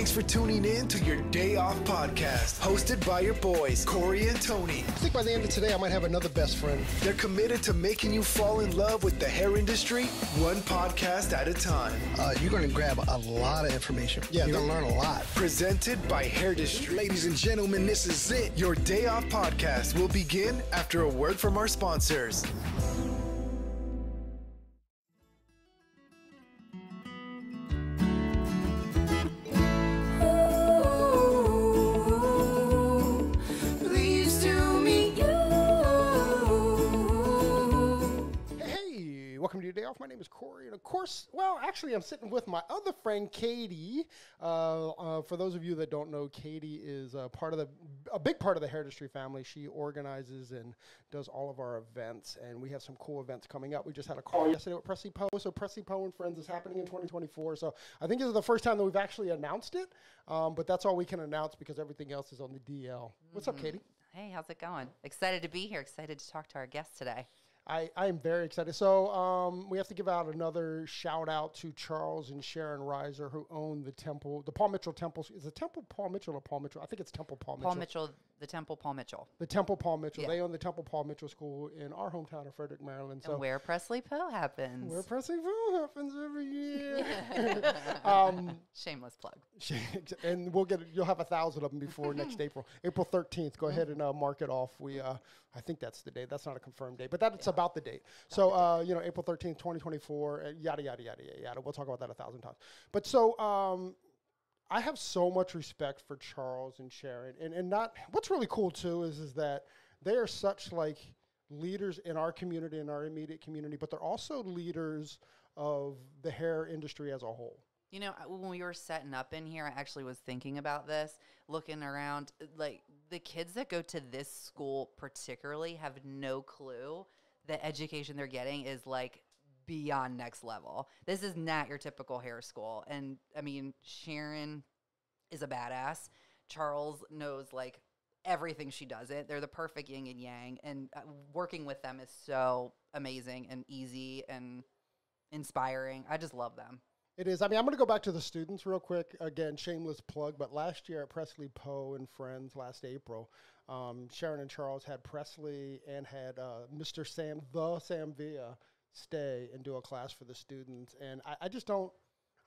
Thanks for tuning in to your Day Off podcast, hosted by your boys, Corey and Tony. I think by the end of today, I might have another best friend. They're committed to making you fall in love with the hair industry, one podcast at a time. Uh, you're going to grab a lot of information. Yeah, you're going to learn a lot. Presented by Hairdustry. Ladies and gentlemen, this is it. Your Day Off podcast will begin after a word from our sponsors. Name is Corey, and of course, well, actually, I'm sitting with my other friend Katie. Uh, uh, for those of you that don't know, Katie is a part of the a big part of the Hairdustry family. She organizes and does all of our events, and we have some cool events coming up. We just had a call yesterday with Presley Poe. So Presley Poe and Friends is happening in 2024. So I think this is the first time that we've actually announced it, um, but that's all we can announce because everything else is on the DL. What's up, Katie? Hey, how's it going? Excited to be here. Excited to talk to our guest today. I, I am very excited. So um, we have to give out another shout out to Charles and Sharon Reiser who own the temple, the Paul Mitchell Temple. Is it Temple Paul Mitchell or Paul Mitchell? I think it's Temple Paul Mitchell. Paul Mitchell, the Temple Paul Mitchell, The Temple Paul Mitchell. Yeah. They own the Temple Paul Mitchell School in our hometown of Frederick, Maryland. So and where Presley Poe happens. where Presley Poe happens every year. Shameless plug. and we'll get you'll have a thousand of them before next April. April thirteenth. Go ahead and uh, mark it off. We uh, I think that's the date. That's not a confirmed date, but that's about the date. So uh, you know, April thirteenth, twenty twenty four. Yada yada yada yada yada. We'll talk about that a thousand times. But so um, I have so much respect for Charles and Sharon, and and not what's really cool too is is that they are such like leaders in our community in our immediate community, but they're also leaders of the hair industry as a whole. You know, when we were setting up in here, I actually was thinking about this, looking around. Like the kids that go to this school, particularly, have no clue the education they're getting is like beyond next level. This is not your typical hair school. And I mean, Sharon is a badass. Charles knows like everything she does it. They're the perfect yin and yang. And uh, working with them is so amazing and easy and inspiring. I just love them. It is. I mean, I'm going to go back to the students real quick. Again, shameless plug, but last year at Presley Poe and Friends, last April, um, Sharon and Charles had Presley and had uh, Mr. Sam, the Sam stay and do a class for the students. And I, I just don't.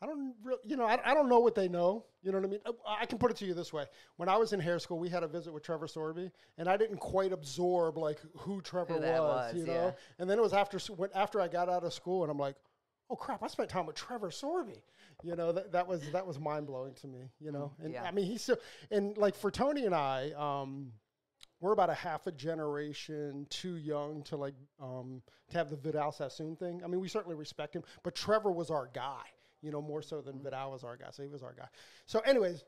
I don't, really, you know, I, I don't know what they know. You know what I mean? Uh, I can put it to you this way: when I was in hair school, we had a visit with Trevor Sorbie, and I didn't quite absorb like who Trevor Who was, was, you know. yeah. And then it was after when, after I got out of school, and I'm like, oh crap, I spent time with Trevor Sorbie. You know, that, that was that was mind blowing to me. You know, and yeah. I mean, he's so and like for Tony and I, um, we're about a half a generation too young to like um, to have the Vidal Sassoon thing. I mean, we certainly respect him, but Trevor was our guy. You know, more so than Vidal was our guy. So he was our guy. So, anyways,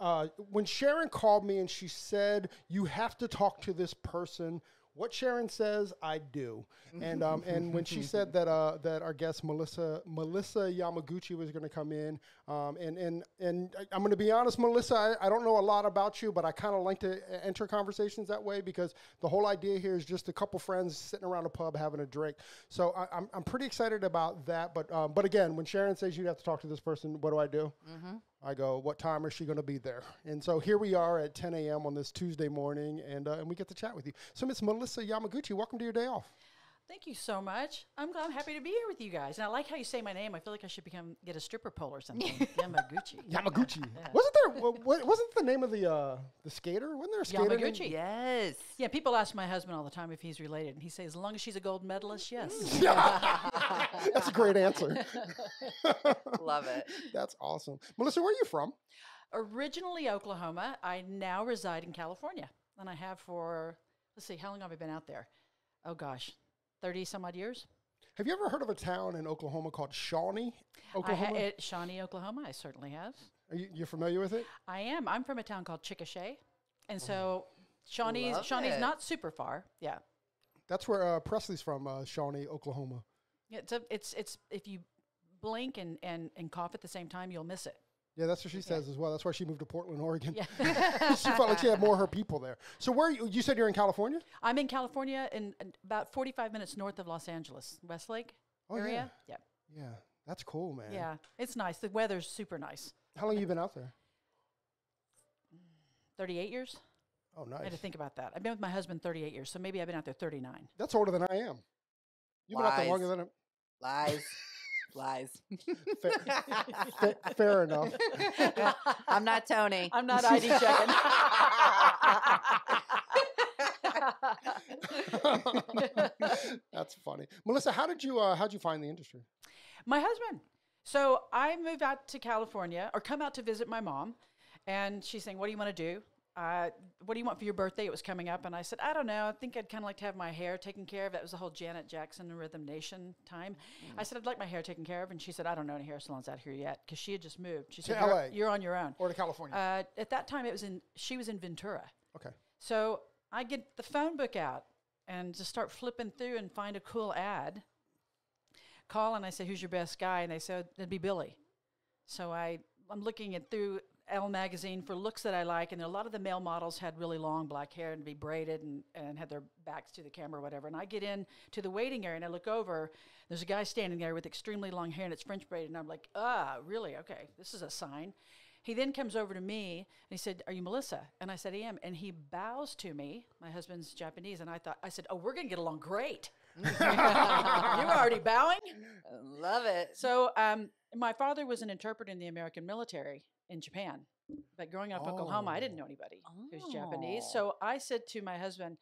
uh, when Sharon called me and she said, "You have to talk to this person," what Sharon says, I do. And um, and when she said that uh, that our guest Melissa Melissa Yamaguchi was going to come in, um, and and and I'm going to be honest, Melissa, I, I don't know a lot about you, but I kind of like to enter conversations that way because the whole idea here is just a couple friends sitting around a pub having a drink. So I, I'm I'm pretty excited about that. But um, but again, when Sharon says you have to talk to this person, what do I do? I go, what time is she going to be there? And so here we are at 10 a.m. on this Tuesday morning, and uh, and we get to chat with you. So Miss Melissa Yamaguchi, welcome to your day off. Thank you so much. I'm, glad- I'm happy to be here with you guys. And I like how you say my name. I feel like I should become get a stripper pole or something. Yamaguchi. Yamaguchi. Yeah. Wasn't there? wa- wa- wasn't the name of the uh, the skater? Wasn't there a skater? named- Yamaguchi. Yes. Yeah, people ask my husband all the time if he's related, and he says, as long as she's a gold medalist, yes. That's a great answer. Love it. That's awesome. Melissa, where are you from? Originally Oklahoma, I now reside in California, and I have for let's see, how long have I been out there? Oh gosh, thirty some odd years. Have you ever heard of a town in Oklahoma called Shawnee, I Oklahoma? ha- it, Shawnee, Oklahoma. I certainly have. are you, you familiar with it? I am. I'm from a town called Chickasha, and so Shawnee's Love Shawnee's it. not super far. Yeah. That's where uh, Presley's from, uh, Shawnee, Oklahoma. Yeah, It's a, it's it's if you blink and, and, and cough at the same time, you'll miss it. Yeah, that's what she says as well. That's why she moved to Portland, Oregon. Yeah. she felt like she had more of her people there. So where are you? You said you're in California? I'm in California, in, in about 45 minutes north of Los Angeles, Westlake Oh, area. Yeah. Yeah, that's cool, man. yeah, It's nice. The weather's super nice. How long have you been out there? 38 years. Oh, nice. I had to think about that. I've been with my husband 38 years, so maybe I've been out there 39. That's older than I am. You've been out there Lies. longer than I- Lies. Lies. Fair, fa- fair enough. I'm not Tony. I'm not ID checking. That's funny. Melissa, how did you uh, how'd you find the industry? my husband. So I moved out to California or come out to visit my mom, and she's saying, "What do you want to do? Uh, what do you want for your birthday?" It was coming up, and I said, "I don't know. I think I'd kind of like to have my hair taken care of." That was the whole Janet Jackson and Rhythm Nation time. I said, "I'd like my hair taken care of," and she said, "I don't know any hair salons out here yet," because she had just moved. She said, LA. "You're, you're on your own." Or to California? Uh, at that time, it was in. She was in Ventura. okay. So I get the phone book out and just start flipping through and find a cool ad. Call and I say, "Who's your best guy?" And they said, "It'd be Billy." So I I'm looking at through Elle magazine for looks that I like, and a lot of the male models had really long black hair and be braided and, and had their backs to the camera or whatever. And I get in to the waiting area and I look over. There's a guy standing there with extremely long hair and it's French braided, and I'm like, ah, really? Okay, this is a sign. He then comes over to me and he said, "Are you Melissa?" And I said, "I am." And he bows to me. My husband's Japanese, and I thought I said, "Oh, we're gonna get along great." You're already bowing. Love it. So, um, my father was an interpreter in the American military in Japan. But growing up in Oklahoma, I didn't oh. know anybody who's Japanese. Oh. So I said to my husband,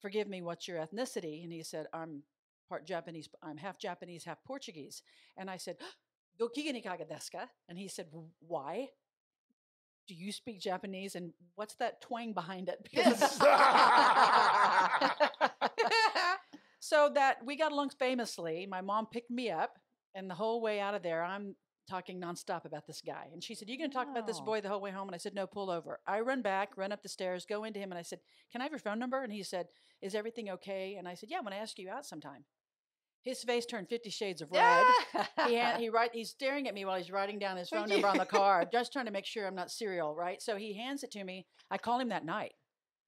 "Forgive me, what's your ethnicity?" And he said, "I'm part Japanese. I'm half Japanese, half Portuguese." And I said, "Gokiga ni kaga desu? And he said, "Why?" Do you speak Japanese? And what's that twang behind it? Because so that we got along famously. My mom picked me up, and the whole way out of there, I'm talking nonstop about this guy. And she said, You're going to talk about this boy the whole way home?" And I said, "No, pull over." I run back, run up the stairs, go into him, and I said, "Can I have your phone number?" And he said, "Is everything okay?" And I said, "Yeah, I'm going to ask you out sometime." His face turned fifty shades of red. he ha- he write he's staring at me while he's writing down his phone number on the car, just trying to make sure I'm not serial, right? So he hands it to me. I call him that night.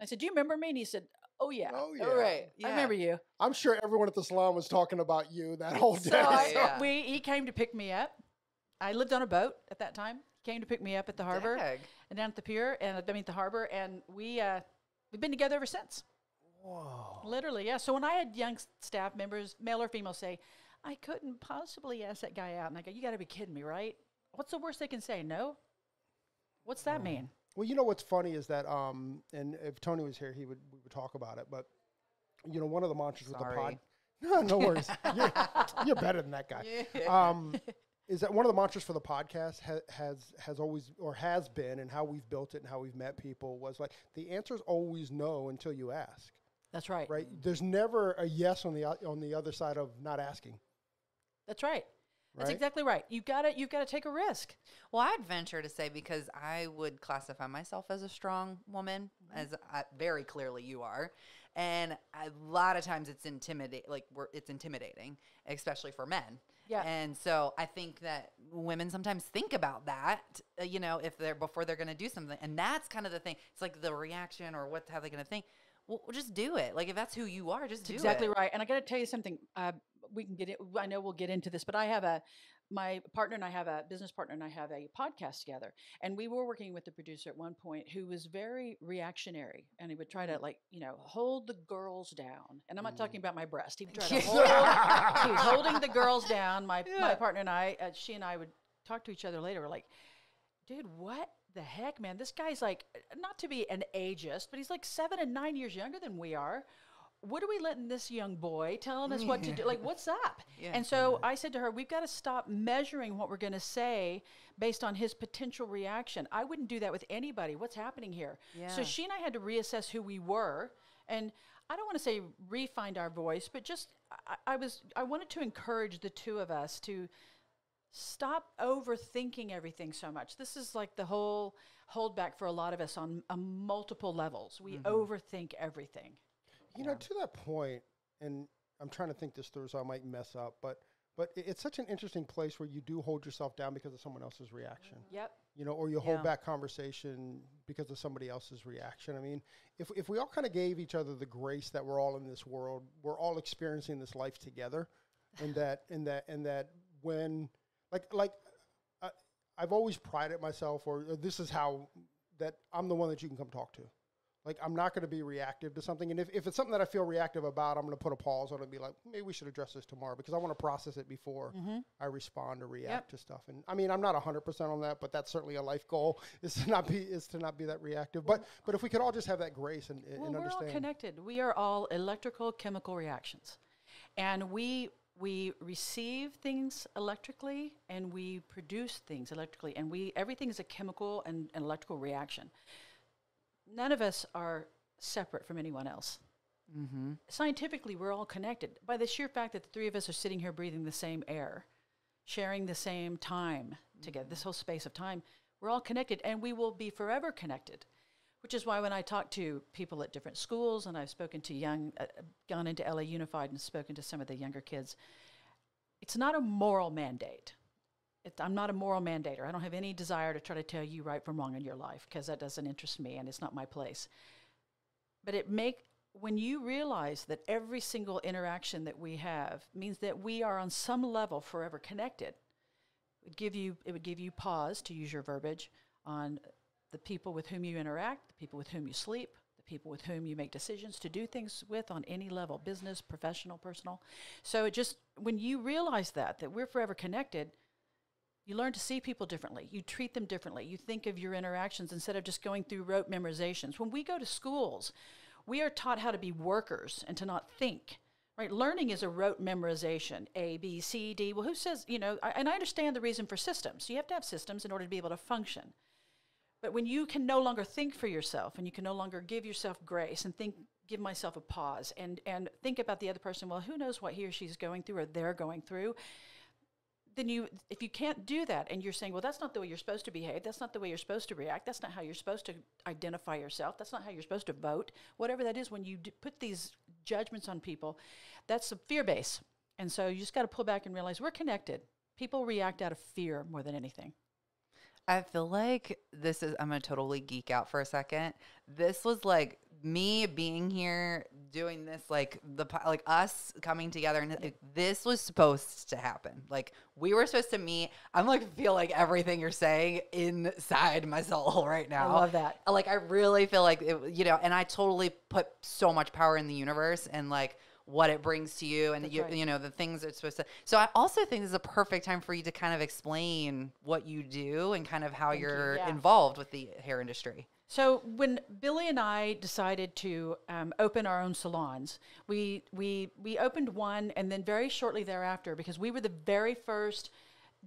I said, "Do you remember me?" And he said, "Oh yeah, Oh yeah. All right. I remember you." I'm sure everyone at the salon was talking about you that whole day. So I, Yeah. we he came to pick me up. I lived on a boat at that time. He came to pick me up at the harbor Dag. and down at the pier and I mean the harbor, and we uh, we've been together ever since. Whoa. Literally, yeah. So when I had young staff members, male or female, say, "I couldn't possibly ask that guy out," and I go, "You got to be kidding me, right? What's the worst they can say? No. What's that mean? Well, you know what's funny is that, um, and if Tony was here, he would we would talk about it. But you know, one of the mantras with the pod. No, no worries. you're, you're better than that guy. Um, is that one of the mantras for the podcast ha- has has always or has been, and how we've built it and how we've met people was like the answer is always no until you ask. That's right. Right? There's never a yes on the on the other side of not asking. That's right. That's Right? exactly right. You got to you've got to take a risk. Well, I'd venture to say because I would classify myself as a strong woman, Mm-hmm. as I, very clearly you are, and a lot of times it's intimidate, like we're, it's intimidating, especially for men. Yeah. And so I think that women sometimes think about that, uh, you know, if they're before they're going to do something, and that's kind of the thing. It's like the reaction or what how they're going to think. Well, just do it. Like if that's who you are, just do it. exactly it. right. And I got to tell you something. Uh, we can get it. I know we'll get into this, but I have a my partner and I have a business partner and I have a podcast together, and we were working with the producer at one point who was very reactionary, and he would try to like you know hold the girls down. And I'm not talking about my breast. He would try to hold. he was holding the girls down. My my partner and I, uh, she and I would talk to each other later. We're like, dude, what the heck, man? This guy's like, not to be an ageist, but he's like seven and nine years younger than we are. What are we letting this young boy telling us what to do? Like, what's up? Yeah. And so I said to her, we've got to stop measuring what we're going to say based on his potential reaction. I wouldn't do that with anybody. What's happening here? So she and I had to reassess who we were. And I don't want to say refind our voice, but just I, I was I wanted to encourage the two of us to stop overthinking everything so much. This is like the whole holdback for a lot of us on, on multiple levels. We mm-hmm. overthink everything. You know, to that point, and I'm trying to think this through, so I might mess up, but but it's such an interesting place where you do hold yourself down because of someone else's reaction. Yep. You know, or you hold Yeah. back conversation because of somebody else's reaction. I mean, if if we all kind of gave each other the grace that we're all in this world, we're all experiencing this life together, and that and that and that when like like. I, I've always prided myself, or uh, this is how that I'm the one that you can come talk to. Like I'm not going to be reactive to something, and if, if it's something that I feel reactive about, I'm going to put a pause on it and be like, maybe we should address this tomorrow because I want to process it before mm-hmm. I respond or react to stuff. And I mean, I'm not 100 percent on that, but that's certainly a life goal is to not be is to not be that reactive. But but if we could all just have that grace and, and Well, we're all connected. We are all electrical chemical reactions, and we we receive things electrically and we produce things electrically, and we everything is a chemical and an electrical reaction. None of us are separate from anyone else. Mm-hmm. Scientifically, we're all connected by the sheer fact that the three of us are sitting here breathing the same air, sharing the same time together, this whole space of time. We're all connected, and we will be forever connected. Which is why when I talk to people at different schools, and I've spoken to young, uh, gone into LA Unified and spoken to some of the younger kids, it's not a moral mandate. It, I'm not a moral mandator. I don't have any desire to try to tell you right from wrong in your life because that doesn't interest me and it's not my place. But it make when you realize that every single interaction that we have means that we are on some level forever connected. It would give you it would give you pause to use your verbiage on the people with whom you interact, the people with whom you sleep, the people with whom you make decisions to do things with on any level, business, professional, personal. So it just when you realize that that we're forever connected, you learn to see people differently. You treat them differently. You think of your interactions instead of just going through rote memorizations. When we go to schools, we are taught how to be workers and to not think. Right? Learning is a rote memorization. A, B, C, D. Well, who says, you know, I, and I understand the reason for systems. You have to have systems in order to be able to function. But when you can no longer think for yourself and you can no longer give yourself grace and think, give myself a pause and, and think about the other person, well, who knows what he or she's going through or they're going through, then you if you can't do that and you're saying well that's not the way you're supposed to behave. That's not the way you're supposed to react. That's not how you're supposed to identify yourself. That's not how you're supposed to vote. Whatever that is when you d- put these judgments on people that's a fear base. And so you just got to pull back and realize we're connected. People react out of fear more than anything. I feel like this is, I'm to totally geek out for a second. This was like me being here doing this, like the, like us coming together and like, this was supposed to happen. Like we were supposed to meet. I'm like, feel like everything you're saying inside my soul right now. I love that. Like I really feel like, it, you know, and I totally put so much power in the universe and like, what it brings to you and you, right. you know the things it's supposed to so i also think this is a perfect time for you to kind of explain what you do and kind of how you, you're yeah. involved with the hair industry So when Billy and I decided to um, open our own salons, we we we opened one, and then very shortly thereafter, because we were the very first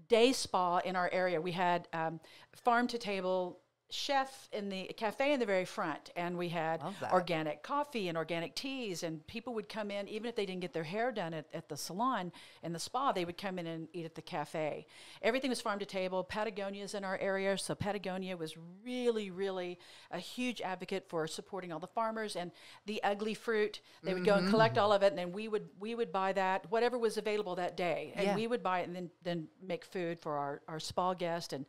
day spa in our area, we had um, farm to table chef in the cafe in the very front and we had organic coffee and organic teas and people would come in even if they didn't get their hair done at, at the salon and the spa they would come in and eat at the cafe. Everything was farm to table. Patagonia's in our area so patagonia was really really a huge advocate for supporting all the farmers and the ugly fruit. They would go and mm-hmm. collect all of it and then we would we would buy that whatever was available that day and Yeah. we would buy it and then then make food for our, our spa guest and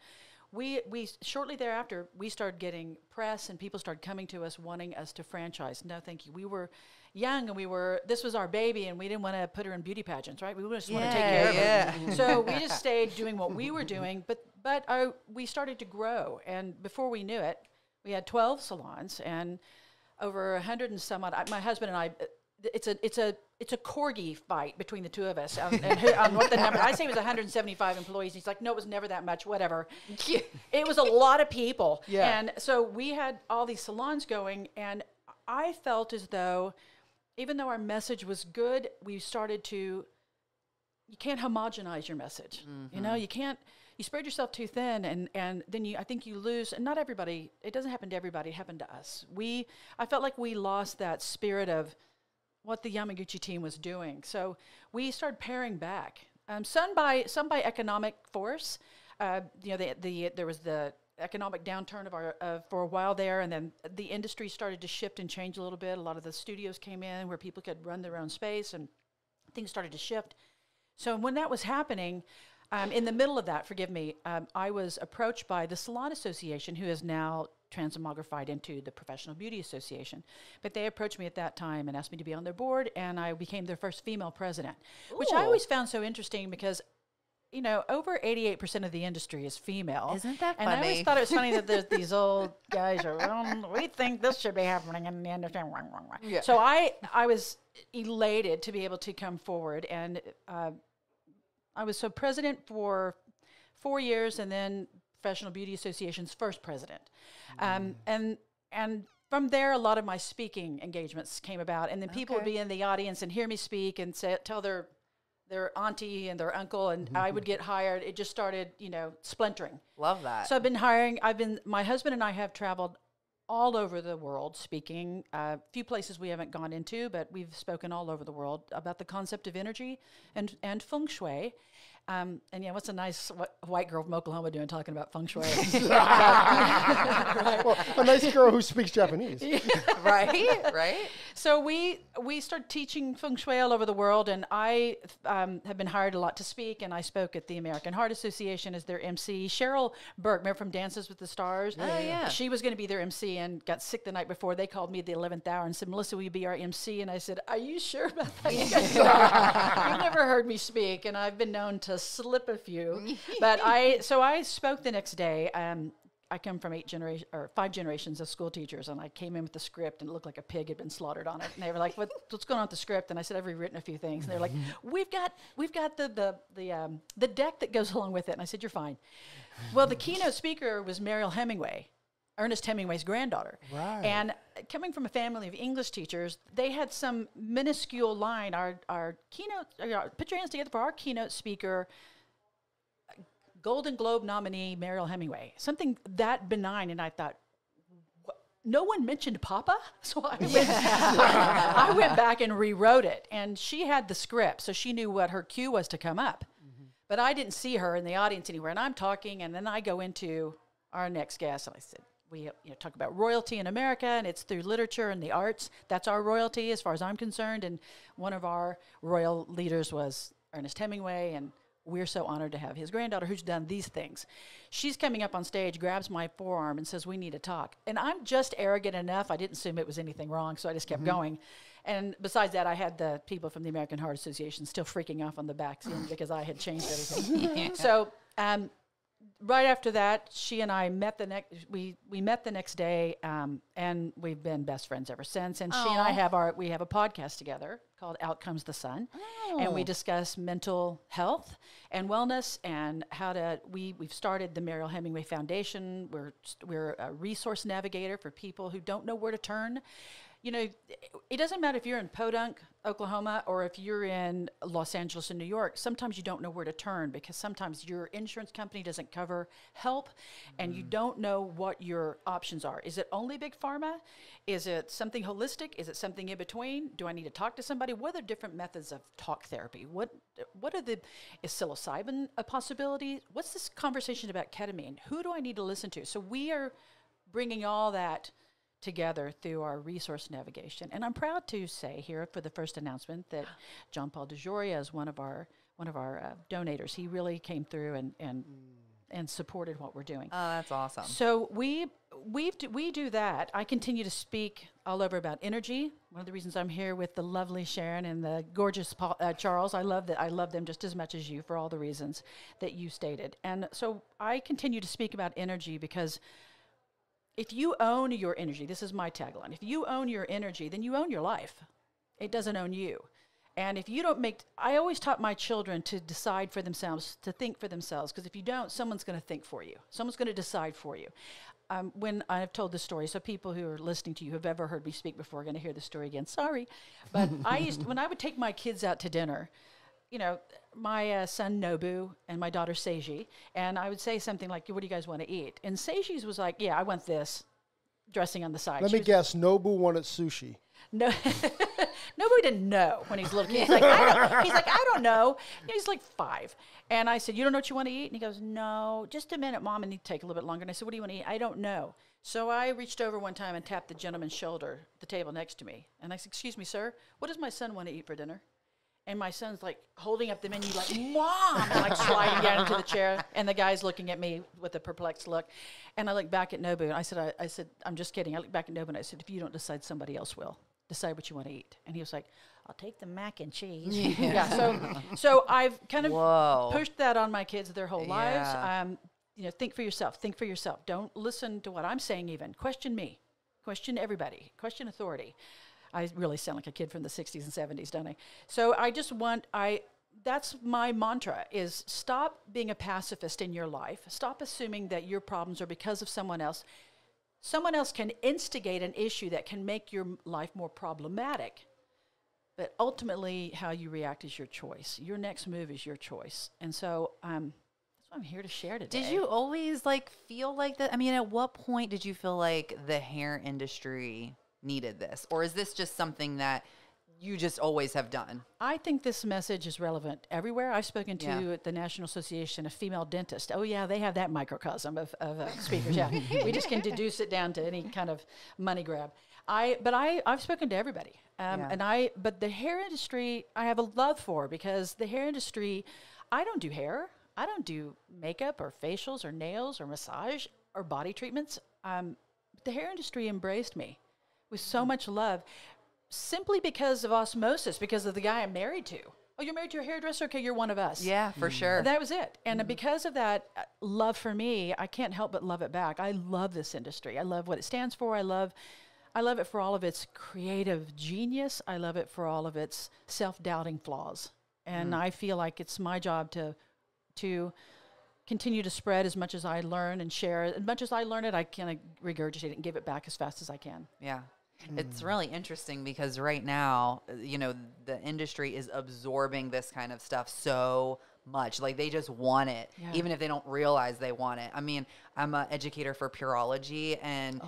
we we shortly thereafter we started getting press and people started coming to us wanting us to franchise. No, thank you. We were young and we were this was our baby and we didn't want to put her in beauty pageants, right? We just want to take care of Yeah, her. So we just stayed doing what we were doing, but but uh, we started to grow and before we knew it, we had 12 salons and over a hundred and some odd. I, my husband and I. uh, It's a it's a it's a corgi fight between the two of us on, and who, on what the number. I say it was 175 employees. He's like, no, it was never that much. Whatever. it was a lot of people. Yeah. And so we had all these salons going, and I felt as though, even though our message was good, we started to. You can't homogenize your message. You know, mm-hmm. you can't. You spread yourself too thin, and and then you. I think you lose. And not everybody. It doesn't happen to everybody. It happened to us. We. I felt like we lost that spirit of what the Yamaguchi team was doing. So we started paring back. Um, some by some by economic force. Uh, you know, the, the there was the economic downturn of our uh, for a while there, and then the industry started to shift and change a little bit. A lot of the studios came in where people could run their own space, and things started to shift. So when that was happening, um, in the middle of that, forgive me, um, I was approached by the Salon Association, who is now transmogrified into the Professional Beauty Association. But they approached me at that time and asked me to be on their board, and I became their first female president, which I always found so interesting because you know, over 88% of the industry is female. Isn't that And I always thought it was funny that there's these old guys are, "Um, we think this should be happening in the industry. Wah, wah, wah." Yeah. So I, I was elated to be able to come forward. And uh, I was so president for four years and then Professional Beauty Association's first president. Um, and, and from there, a lot of my speaking engagements came about. And then people would be in the audience and hear me speak and say, tell their their auntie and their uncle, and I would get hired. It just started, you know, splintering. Love that. So I've been hiring. I've been. My husband and I have traveled all over the world speaking. A uh, few places we haven't gone into, but we've spoken all over the world about the concept of energy and and feng shui. Um, and yeah, what's a nice wh- white girl from Oklahoma doing talking about feng shui? Well, a nice girl who speaks Japanese. right? Right? So we we started teaching feng shui all over the world, and I um, have been hired a lot to speak. And I spoke at the American Heart Association as their MC. Cheryl Burke, remember from Dances with the Stars? Oh, yeah. She was going to be their MC and got sick the night before. They called me at the eleventh hour and said, "Melissa, will you be our MC?" And I said, "Are you sure about that? You guys are- You've never heard me speak, and I've been known to slip a few. But I so I spoke the next day. Um, I come from eight generation or five generations of school teachers, and I came in with the script, and it looked like a pig had been slaughtered on it. And they were like, what, "What's going on with the script?" And I said, "I've rewritten a few things." And they're like, "We've got we've got the the the um, the deck that goes along with it." And I said, "You're fine." Well, the keynote speaker was Mariel Hemingway, Ernest Hemingway's granddaughter. Right. And coming from a family of English teachers, they had some minuscule line. Our our keynote, uh, put your hands together for our keynote speaker. Golden Globe nominee Mariel Hemingway. Something that benign, and I thought, no one mentioned Papa, so I went, I went back and rewrote it. And she had the script, so she knew what her cue was to come up. But I didn't see her in the audience anywhere, and I'm talking, and then I go into our next guest, and I said. We you know, talk about royalty in America, and it's through literature and the arts. That's our royalty, as far as I'm concerned. And one of our royal leaders was Ernest Hemingway, and we're so honored to have his granddaughter who's done these things. She's coming up on stage, grabs my forearm, and says, We need to talk. And I'm just arrogant enough. I didn't assume it was anything wrong, so I just kept going. And besides that, I had the people from the American Heart Association still freaking off on the back end because I had changed everything. so, um, right after that, she and I met the next. We we met the next day, um, and we've been best friends ever since. And she and I have our we have a podcast together called Out Comes the Sun, and we discuss mental health and wellness and how to. We we've started the Mariel Hemingway Foundation. We're we're a resource navigator for people who don't know where to turn. You know, it doesn't matter if you're in Podunk, Oklahoma, or if you're in Los Angeles and New York. Sometimes you don't know where to turn because sometimes your insurance company doesn't cover help and you mm. don't know what your options are. Is it only big pharma? Is it something holistic? Is it something in between? Do I need to talk to somebody? What are different methods of talk therapy? What what are the is psilocybin a possibility? What's this conversation about ketamine? Who do I need to listen to? So we are bringing all that together through our resource navigation. And I'm proud to say here for the first announcement that John Paul DeJoria is one of our one of our uh, donators. He really came through and and and supported what we're doing. Oh, that's awesome. So we we do, we do that. I continue to speak all over about energy. One of the reasons I'm here with the lovely Sharon and the gorgeous Paul, uh, Charles. I love that. I love them just as much as you for all the reasons that you stated. And so I continue to speak about energy because if you own your energy, this is my tagline. If you own your energy, then you own your life. It doesn't own you. And if you don't make, I always taught my children to decide for themselves, to think for themselves, because if you don't, someone's going to think for you. Someone's going to decide for you. Um, when I've told this story, so people who are listening to you who've ever heard me speak before are going to hear the story again. Sorry, but I used when I would take my kids out to dinner. You know, my uh, son Nobu and my daughter Seiji, and I would say something like, "What do you guys want to eat?" And Seiji's was like, "Yeah, I want this." Dressing on the side. Let She me guess. Nobu wanted sushi. no, nobody didn't know when he's a little kid. He's like, I don't, he's like, I don't know. He's like five, and I said, "You don't know what you want to eat?" And he goes, "No, just a minute, mom." And he'd take a little bit longer. And I said, "What do you want to eat?" I don't know. So I reached over one time and tapped the gentleman's shoulder the table next to me, and I said, "Excuse me, sir, what does my son want to eat for dinner?" And my son's like holding up the menu, like, Mom! And like sliding down into the chair. And the guy's looking at me with a perplexed look. And I look back at Nobu and I said, I, I said, I'm just kidding. I look back at Nobu and I said, if you don't decide, somebody else will. Decide what you want to eat. And he was like, I'll take the mac and cheese. Yeah. so, so I've kind of Whoa. pushed that on my kids their whole lives. Yeah. Um, you know, think for yourself. Think for yourself. Don't listen to what I'm saying. Even question me. Question everybody. Question authority. I really sound like a kid from the 60s and 70s, don't I? So I just want I that's my mantra is stop being a pacifist in your life. Stop assuming that your problems are because of someone else. Someone else can instigate an issue that can make your life more problematic. But ultimately, how you react is your choice. Your next move is your choice. And so um, that's what I'm here to share today. Did you always like feel like that? I mean, at what point did you feel like the hair industry needed this? Or is this just something that you just always have done? I think this message is relevant everywhere. I've spoken to Yeah. the National Association of Female Dentists. Oh, yeah, they have that microcosm of, of uh, speakers. Yeah, we just can deduce it down to any kind of money grab. I, but I, I've spoken to everybody, um, Yeah. and I, but the hair industry, I have a love for because the hair industry, I don't do hair, I don't do makeup or facials or nails or massage or body treatments. Um, the hair industry embraced me with so much love simply because of osmosis, because of the guy I'm married to. Oh, you're married to a hairdresser? Okay, you're one of us. Yeah, for sure. That was it. And uh, because of that uh, love for me, I can't help but love it back. I love this industry. I love what it stands for. I love I love it for all of its creative genius. I love it for all of its self-doubting flaws. And I feel like it's my job to to continue to spread as much as I learn and share. As much as I learn it, I can regurgitate it and give it back as fast as I can. Yeah. It's really interesting because right now, you know, the industry is absorbing this kind of stuff so much. Like they just want it, Yeah. even if they don't realize they want it. I mean, I'm an educator for Pureology, and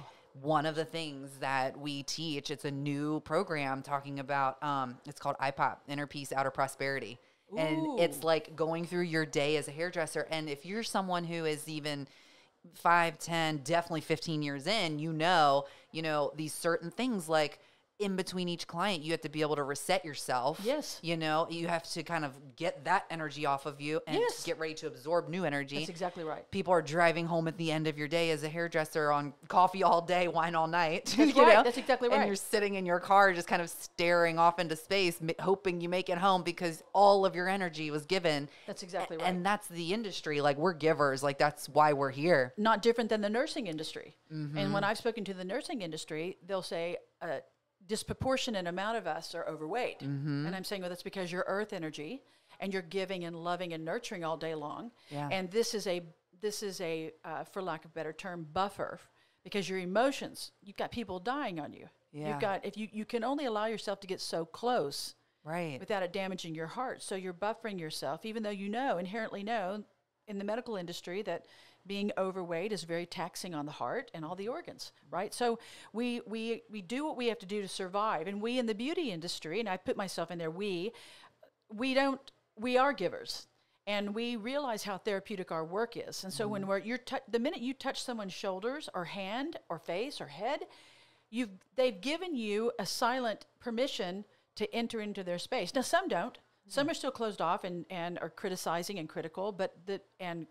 one of the things that we teach, it's a new program talking about, um, it's called IPOP, Inner Peace, Outer Prosperity. And it's like going through your day as a hairdresser. And if you're someone who is even five, 10, definitely 15 years in, you know, you know, these certain things like in between each client, you have to be able to reset yourself. Yes. You know, you have to kind of get that energy off of you and Yes. get ready to absorb new energy. That's exactly right. People are driving home at the end of your day as a hairdresser on coffee all day, wine all night. That's you right. know? That's exactly And you're sitting in your car just kind of staring off into space, m- hoping you make it home because all of your energy was given. That's exactly right. And that's the industry. Like we're givers. Like that's why we're here. not different than the nursing industry. Mm-hmm. And when I've spoken to the nursing industry, they'll say a disproportionate amount of us are overweight. And I'm saying, well, that's because you're earth energy and you're giving and loving and nurturing all day long. Yeah. And this is a this is a uh, for lack of a better term buffer because your emotions you've got people dying on you. Yeah. You've got if you you can only allow yourself to get so close Right. without it damaging your heart. So you're buffering yourself, even though you know, inherently know in the medical industry that being overweight is very taxing on the heart and all the organs, right? So we, we, we do what we have to do to survive. And we in the beauty industry, and I put myself in there, we, we don't, we are givers. And we realize how therapeutic our work is. And so when mm-hmm. we're, you're, the minute you touch someone's shoulders or hand or face or head, you've they've given you a silent permission to enter into their space. Now some don't. Some mm. are still closed off and, and are criticizing and critical, but the and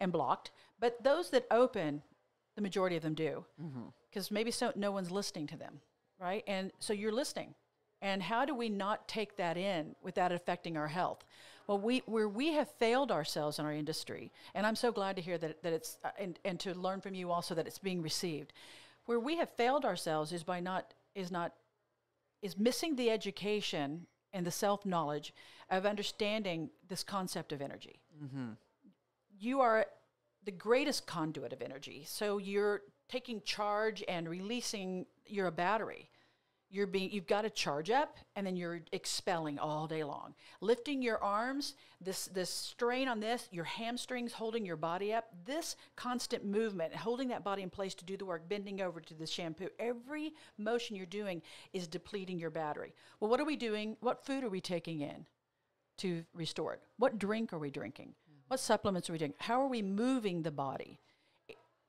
and blocked. But those that open, the majority of them do, because maybe so no one's listening to them, right? And so you're listening. And how do we not take that in without affecting our health? Well, we where we have failed ourselves in our industry, and I'm so glad to hear that that it's uh, and and to learn from you also that it's being received. Where we have failed ourselves is by not is not is missing the education and the self knowledge of understanding this concept of energy. You are the greatest conduit of energy. So you're taking charge and releasing. You're a battery. You're being. You've got to charge up, and then you're expelling all day long. Lifting your arms. This this strain on this. Your hamstrings holding your body up. This constant movement, holding that body in place to do the work. Bending over to the shampoo. Every motion you're doing is depleting your battery. Well, what are we doing? What food are we taking in? to restore it? What drink are we drinking? What supplements are we doing? How are we moving the body?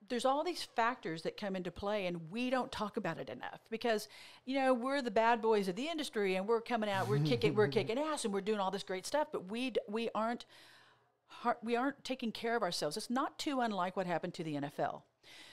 There's all these factors that come into play, and we don't talk about it enough because, you know, we're the bad boys of the industry, and we're coming out, we're kicking, we're kicking ass, and we're doing all this great stuff, but we we aren't we aren't taking care of ourselves. It's not too unlike what happened to the NFL.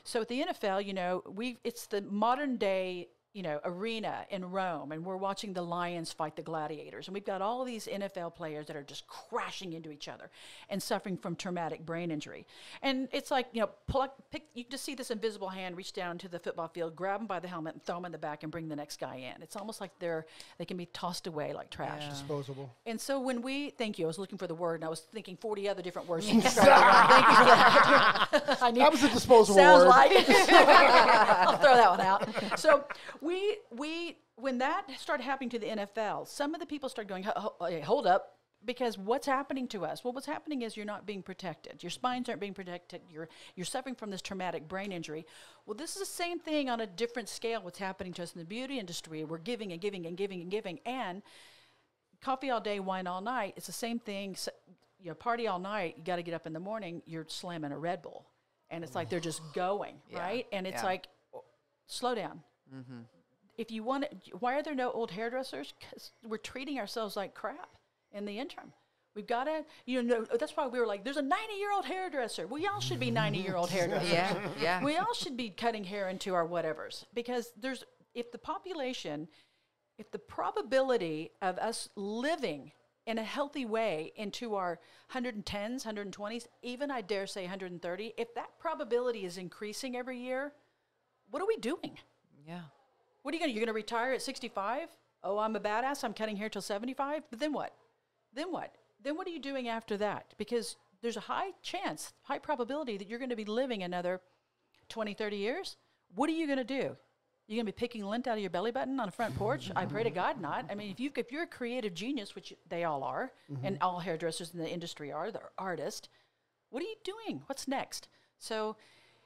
So at the NFL, you know, we it's the modern day you know, arena in Rome and we're watching the lions fight the gladiators. And we've got all these NFL players that are just crashing into each other and suffering from traumatic brain injury. And it's like, you know, pluck, pick, you just see this invisible hand reach down to the football field, grab them by the helmet and throw them in the back and bring the next guy in. It's almost like they're, they can be tossed away like trash. Disposable. And so when we, thank you, I was looking for the word and I was thinking 40 other different words. it. Thank you for that. I need, That was a disposable Sounds word. like I'll throw that one out. So we we when that started happening to the NFL, some of the people started going, "Ho- ho- hey, "Hold up." Because what's happening to us? Well, what's happening is you're not being protected. Your spines aren't being protected. You're you're suffering from this traumatic brain injury. Well, this is the same thing on a different scale. What's happening to us in the beauty industry? We're giving and giving and giving and giving, and coffee all day, wine all night. It's the same thing. S you know, party all night. You got to get up in the morning. You're slamming a Red Bull, and it's like they're just going Yeah, right. And it's yeah. like, oh, slow down. Mm-hmm. If you want, to, why are there no old hairdressers? Because we're treating ourselves like crap in the interim. We've got to, you know, that's why we were like, there's a 90 year old hairdresser. We all should be 90 year old hairdressers. Yeah, yeah. We all should be cutting hair into our whatevers because there's, if the population, if the probability of us living in a healthy way into our 110s, 120s, even I dare say 130, if that probability is increasing every year, what are we doing? Yeah. What are you going to, you're going to retire at 65? Oh, I'm a badass. I'm cutting hair till 75. But then what? Then what? Then what are you doing after that? Because there's a high chance, high probability that you're going to be living another 20, 30 years. What are you going to do? You're going to be picking lint out of your belly button on a front porch? I pray to God not. I mean, if you if you're a creative genius, which they all are, mm-hmm. and all hairdressers in the industry are, they're artists. What are you doing? What's next? So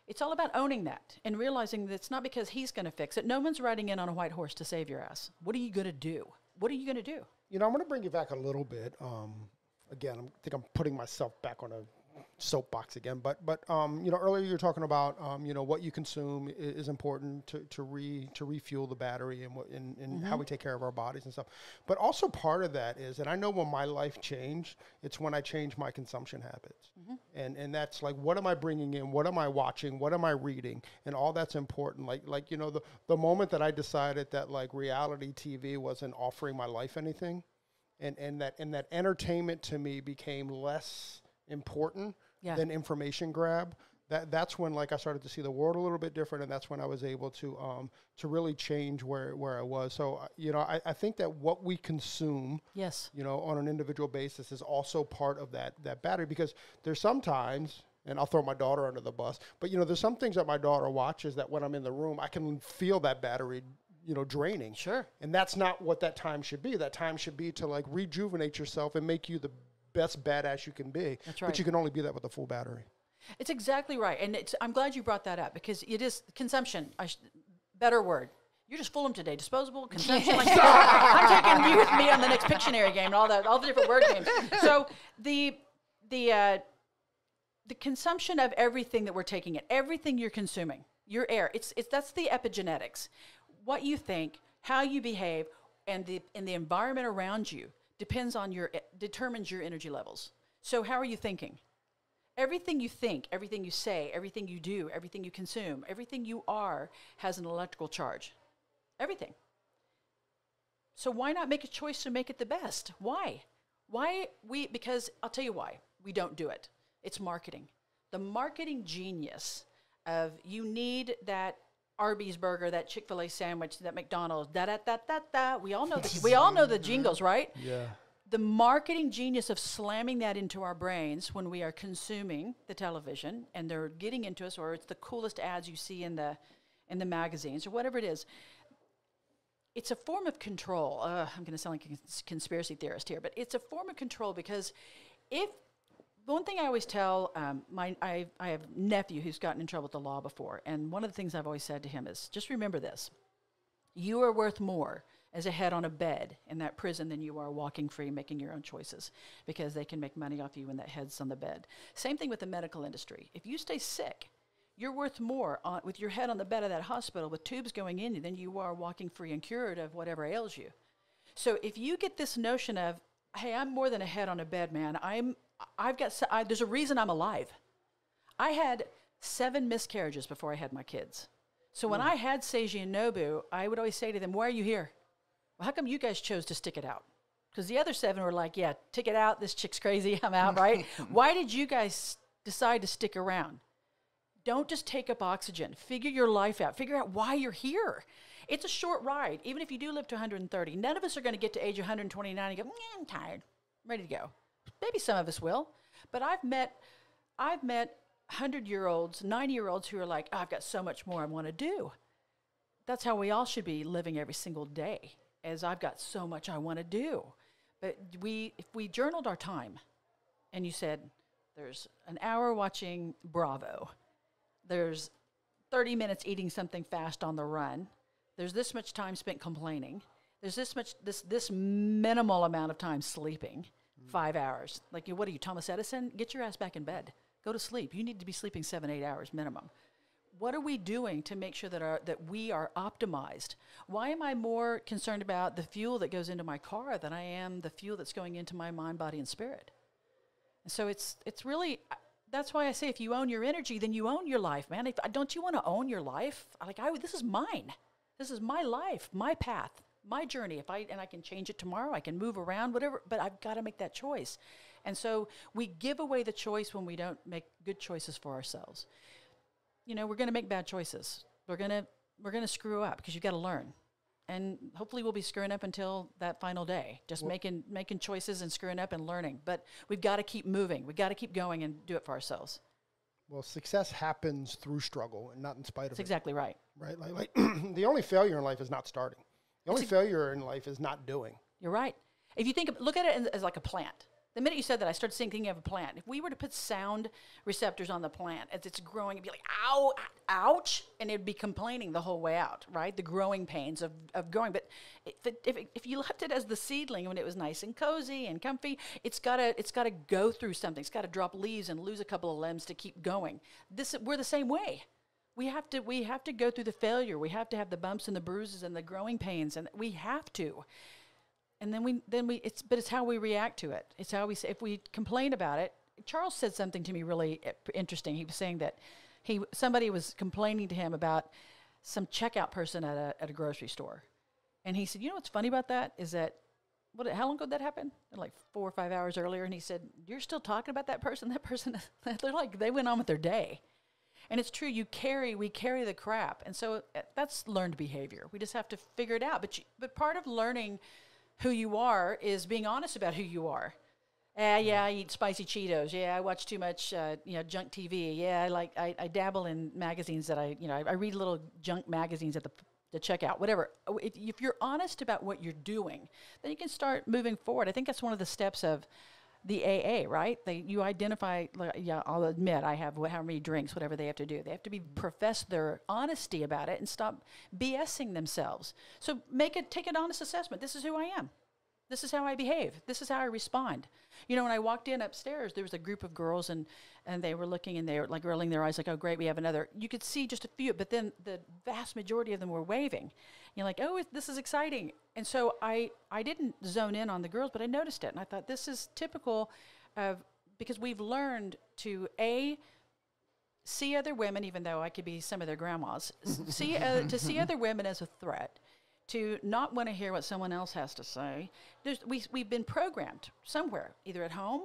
it's all about owning that and realizing that it's not because he's going to fix it. No one's riding in on a white horse to save your ass. What are you going to do? What are you going to do? You know, I'm going to bring you back a little bit. Um, again, I think I'm putting myself back on a soapbox again. But but um, you know, earlier you were talking about um, you know what you consume i- is important to, to re to refuel the battery and what and, and how we take care of our bodies and stuff. But also part of that is, and I know when my life changed, it's when I changed my consumption habits, and and that's like what am I bringing in, what am I watching, what am I reading, and all that's important. Like like you know the the moment that I decided that like reality TV wasn't offering my life anything and and that and that entertainment to me became less important Yeah. than information grab. That that's when like I started to see the world a little bit different, and that's when I was able to um to really change where where I was. So uh, you know I, I think that what we consume Yes. you know, on an individual basis is also part of that that battery because there's sometimes and I'll throw my daughter under the bus, but you know, there's some things that my daughter watches that when I'm in the room, I can feel that battery, you know, draining. Sure. And that's not what that time should be. That time should be to like rejuvenate yourself and make you the best badass you can be. That's But you can only be that with a full battery. It's exactly right, and it's, I'm glad you brought that up because it is consumption. I sh- better word. You're just full them today. Disposable consumption. like, I'm taking you with me on the next Pictionary game and all that, all the different word games. So the the uh, the consumption of everything that we're taking in, everything you're consuming, your air. It's it's that's the epigenetics. What you think, how you behave, and the and the environment around you depends on your eh, determines your energy levels. So how are you thinking? Everything you think, everything you say, everything you do, everything you consume, everything you are has an electrical charge. Everything. So why not make a choice to make it the best? Why? Why we because I'll tell you why. We don't do it. It's marketing. The marketing genius of you need that Arby's burger, that Chick-fil-A sandwich, that McDonald's, da da da da da. We all know the we all know the jingles, right? Yeah. the marketing genius of slamming that into our brains when we are consuming the television and they're getting into us or it's the coolest ads you see in the in the magazines or whatever it is it's a form of control uh, i'm going to sound like a cons- conspiracy theorist here but it's a form of control because if one thing I always tell um, my I, I have a nephew who's gotten in trouble with the law before, and one of the things I've always said to him is just remember this: you are worth more as a head on a bed in that prison than you are walking free, making your own choices, because they can make money off you when that head's on the bed. Same thing with the medical industry. If you stay sick, you're worth more on, with your head on the bed of that hospital with tubes going in you than you are walking free and cured of whatever ails you. So if you get this notion of, hey, I'm more than a head on a bed, man. I'm, I've got, I, there's a reason I'm alive. I had seven miscarriages before I had my kids. So when I had Seiji and Nobu, I would always say to them, "Why are you here? Well, how come you guys chose to stick it out?" Because the other seven were like, "Yeah, tick it out. This chick's crazy. I'm out." Right? Why did you guys decide to stick around? Don't just take up oxygen. Figure your life out. Figure out why you're here. It's a short ride. Even if you do live to 130, none of us are going to get to age 129 and go, "Mm, "I'm tired, I'm ready to go." Maybe some of us will, but I've met, I've met 100 year olds, 90 year olds who are like, "Oh, "I've got so much more I want to do." That's how we all should be living every single day. As I've got so much I want to do, but we, if we journaled our time, and you said, "There's an hour watching Bravo." there's 30 minutes eating something fast on the run there's this much time spent complaining there's this much this this minimal amount of time sleeping five hours. Like what are you thomas edison? Get your ass back in bed. Go to sleep. You need to be sleeping seven eight hours minimum. What are we doing to make sure that our that we are optimized? Why am i more concerned about the fuel that goes into my car than i am the fuel that's going into my mind body and spirit? And so it's it's really that's why I say if you own your energy, then you own your life, man. If, don't you want to own your life? Like I, this is mine. This is my life, my path, my journey. If I and I can change it tomorrow, I can move around, whatever. But I've got to make that choice. And so we give away the choice when we don't make good choices for ourselves. You know, we're going to make bad choices. We're gonna we're gonna screw up because you've got to learn. And hopefully we'll be screwing up until that final day, just making making choices and screwing up and learning. But we've got to keep moving. We've got to keep going and do it for ourselves. Well, success happens through struggle and not in spite of That's it. exactly right. Right? Like, like the only failure in life is not starting. The only failure in life is not doing. You're right. If you think, of, look at it as like a plant. The minute you said that, I started thinking of a plant. If we were to put sound receptors on the plant as it's growing, it'd be like, ow, ouch, and it'd be complaining the whole way out, right? The growing pains of, of growing. But if, it, if, it- if you left it as the seedling when it was nice and cozy and comfy, it's gotta it's gotta go through something. It's gotta drop leaves and lose a couple of limbs to keep going. This we're the same way we have to we have to go through the failure. We have to have the bumps and the bruises and the growing pains and we have to. And then we then we it's but it's how we react to it. It's how we say if we complain about it charles said something to me really uh, interesting. He was saying that he somebody was complaining to him about some checkout person at a, at a grocery store. And he said you know what's funny about that is that what how long ago did that happen? Like four or five hours earlier. And he said you're still talking about that person that person. They're like they went on with their day and it's true, you carry, we carry the crap. And so uh, that's learned behavior. We just have to figure it out. But, you, but part of learning who you are is being honest about who you are. Uh, yeah, I eat spicy Cheetos. Yeah, I watch too much, uh, you know, junk TV. Yeah, I like, I, I dabble in magazines that I, you know, I, I read little junk magazines at the, the checkout, whatever. Oh, If, if you're honest about what you're doing, then you can start moving forward. I think that's one of the steps of the AA, right? They you identify. Like, yeah, I'll admit I have how many drinks, whatever they have to do. They have to be profess their honesty about it and stop BSing themselves. So make it take an honest assessment. This is who I am. This is how I behave. This is how I respond. You know, when I walked in upstairs, there was a group of girls and and they were looking and they were like rolling their eyes, like, "Oh, great, we have another." You could see just a few, but then the vast majority of them were waving. You're like, "Oh, this is exciting." And so I I didn't zone in on the girls, but I noticed it, and I thought this is typical of because we've learned to a see other women, even though I could be some of their grandmas, see uh, to see other women as a threat, to not want to hear what someone else has to say. There's, we we've been programmed somewhere, either at home,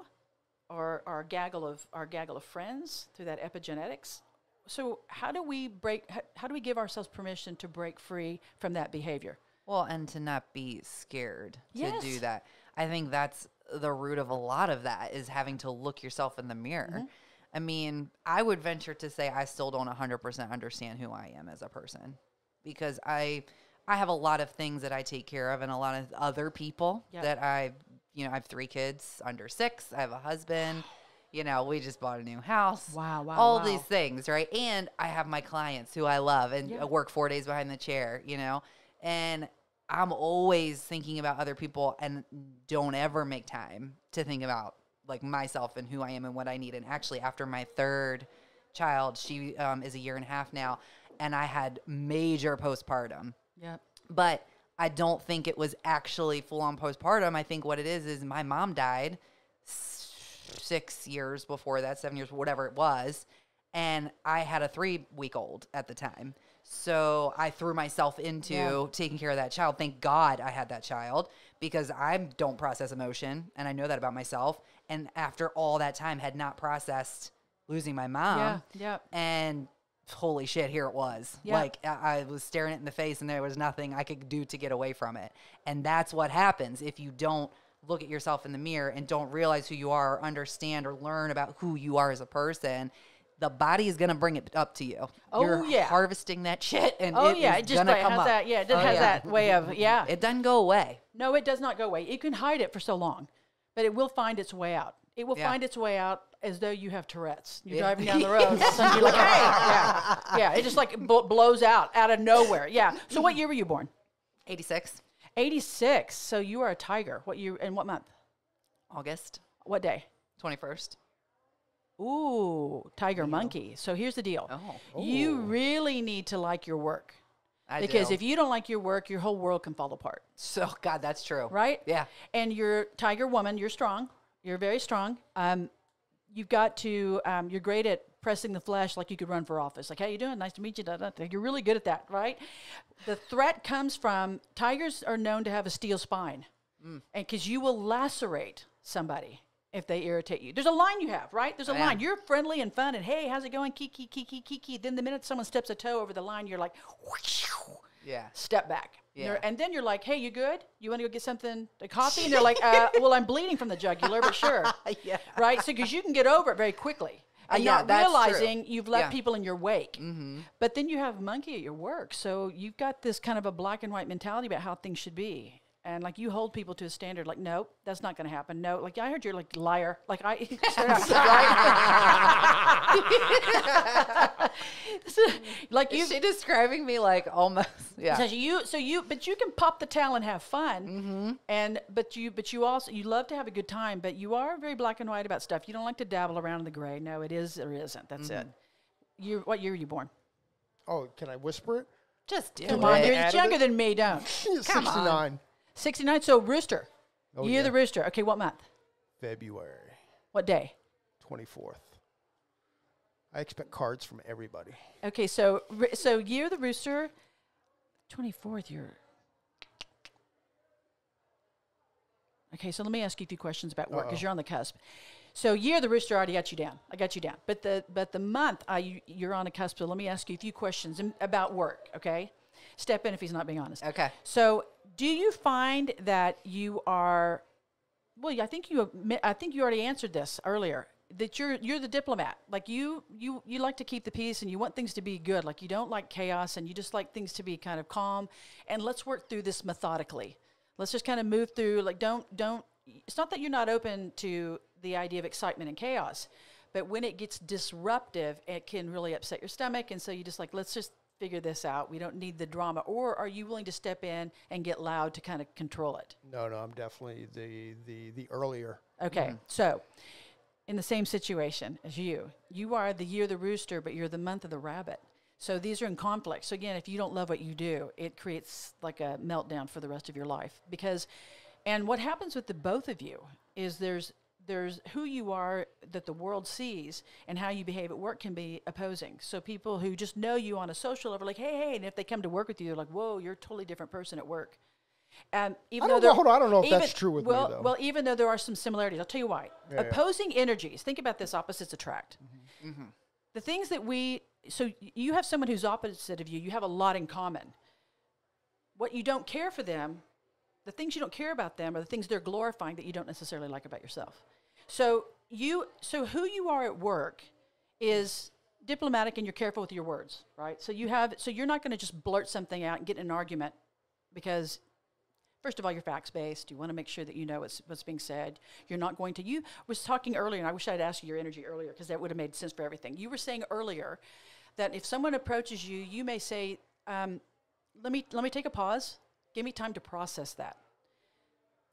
or our gaggle of our gaggle of friends through that epigenetics. So how do we break? How, how do we give ourselves permission to break free from that behavior? Well, and to not be scared to do that. I think that's the root of a lot of that is having to look yourself in the mirror. Mm-hmm. I mean, I would venture to say I still don't 100% understand who I am as a person because I I have a lot of things that I take care of and a lot of other people Yep. that I, you know, I have three kids under 6. I have a husband. You know, we just bought a new house. Wow, wow, All wow. these things, right? And I have my clients who I love and uh, work 4 days behind the chair, you know. And I'm always thinking about other people and don't ever make time to think about like myself and who I am and what I need. And actually, after my third child, she um, is a year and a half now, and I had major postpartum Yeah. but I don't think it was actually full on postpartum. I think what it is is my mom died six years before that, seven years, whatever it was. And I had a three week old at the time. So I threw myself into Yeah. taking care of that child. Thank God I had that child because I don't process emotion and I know that about myself. And after all that time, had not processed losing my mom. Yeah, yeah. And holy shit, here it was. Yeah. Like I, I was staring it in the face and there was nothing I could do to get away from it. And that's what happens if you don't look at yourself in the mirror and don't realize who you are or understand or learn about who you are as a person. The body is gonna bring it up to you. Oh, You're yeah. harvesting that shit, and Oh it yeah, it just has up. that. Yeah, it Oh, has yeah. that way of yeah. It doesn't go away. no, it does not go away. It can hide it for so long, but it will find its way out. It will Yeah. find its way out as though you have Tourette's. You're Yeah. driving down the road, and you're like, hey, yeah, yeah. It just like bl- blows out out of nowhere. Yeah. So what year were you born? 86 86. So you are a tiger. What year and what month? August What day? 21st. Ooh, tiger monkey. So here's the deal. Oh. You really need to like your work. I because do. if you don't like your work, your whole world can fall apart. so God, that's true. right? Yeah. And you're tiger woman. You're strong. You're very strong. Um, you've got to. Um, you're great at pressing the flesh, like you could run for office. Like, how you doing? Nice to meet you. Da, da, da. You're really good at that, right? The threat comes from tigers are known to have a steel spine, and because you will lacerate somebody if they irritate you. There's a line you have, right? There's a Yeah. line. You're friendly and fun, and hey, how's it going? Kiki, kiki, kiki. Then the minute someone steps a toe over the line, you're like, Yeah. step back. And Yeah. And then you're like, hey, you good? You want to go get something, a coffee? And they're like, uh, well, I'm bleeding from the jugular, but sure. Yeah. Right? So, because you can get over it very quickly. Uh, And yeah, not that's true. realizing you've left Yeah. people in your wake. Mm-hmm. But then you have a monkey at your work. So you've got this kind of a black and white mentality about how things should be. And like you hold people to a standard, like, no, that's not going to happen. No, like I heard you're like liar. Like I, right? like you, Is she describing me like almost? Yeah. so you, so you, but you can pop the towel and have fun, Mm-hmm. and but you, but you also you love to have a good time, but you are very black and white about stuff. You don't like to dabble around in the gray. No, it is or isn't. That's it. Mm-hmm. You, what year were you born? Oh, can I whisper it? Just do Come on, you're younger it? than me. Don't. Come on. 69 So rooster. Oh, year yeah. of the rooster. Okay, what month? February What day? 24th. I expect cards from everybody. Okay, so so year of the rooster, twenty fourth year. Okay, so let me ask you a few questions about work because you're on the cusp. So year of the rooster I already got you down. I got you down. But the but the month I you, you're on a cusp. So let me ask you a few questions um, about work. Okay, step in if he's not being honest. Okay. So do you find that you are? Well, I think you I think you already answered this earlier. That you're you're the diplomat. Like you you you like to keep the peace and you want things to be good. Like you don't like chaos and you just like things to be kind of calm. And let's work through this methodically. Let's just kind of move through. Like don't don't. It's not that you're not open to the idea of excitement and chaos, but when it gets disruptive, it can really upset your stomach. And so you just like let's just figure this out. We don't need the drama. Or are you willing to step in and get loud to kind of control it? No, no, I'm definitely the the the earlier. Okay, mm-hmm. so in the same situation as you, you are the year of the rooster, but you're the month of the rabbit. So these are in conflict. So again, if you don't love what you do, it creates like a meltdown for the rest of your life. Because, and what happens with the both of you is there's there's who you are that the world sees and how you behave at work can be opposing. So people who just know you on a social level, like hey hey, and if they come to work with you, they're like whoa, you're a totally different person at work. And even I though know- hold on, I don't know if that's true with me, well, though. Well, even though there are some similarities, I'll tell you why. Yeah, yeah. Opposing energies. Think about this: opposites attract. Mm-hmm, mm-hmm. The things that we so you have someone who's opposite of you. You have a lot in common. What you don't care for them, the things you don't care about them, are the things they're glorifying that you don't necessarily like about yourself. So you so who you are at work is diplomatic and you're careful with your words, right? So you have so you're not going to just blurt something out and get in an argument because First of all, you're facts based. You want to make sure that you know what's, what's being said. You're not going to. You was talking earlier, and I wish I'd asked you your energy earlier because that would have made sense for everything. You were saying earlier that if someone approaches you, you may say, um, "Let me let me take a pause. Give me time to process that."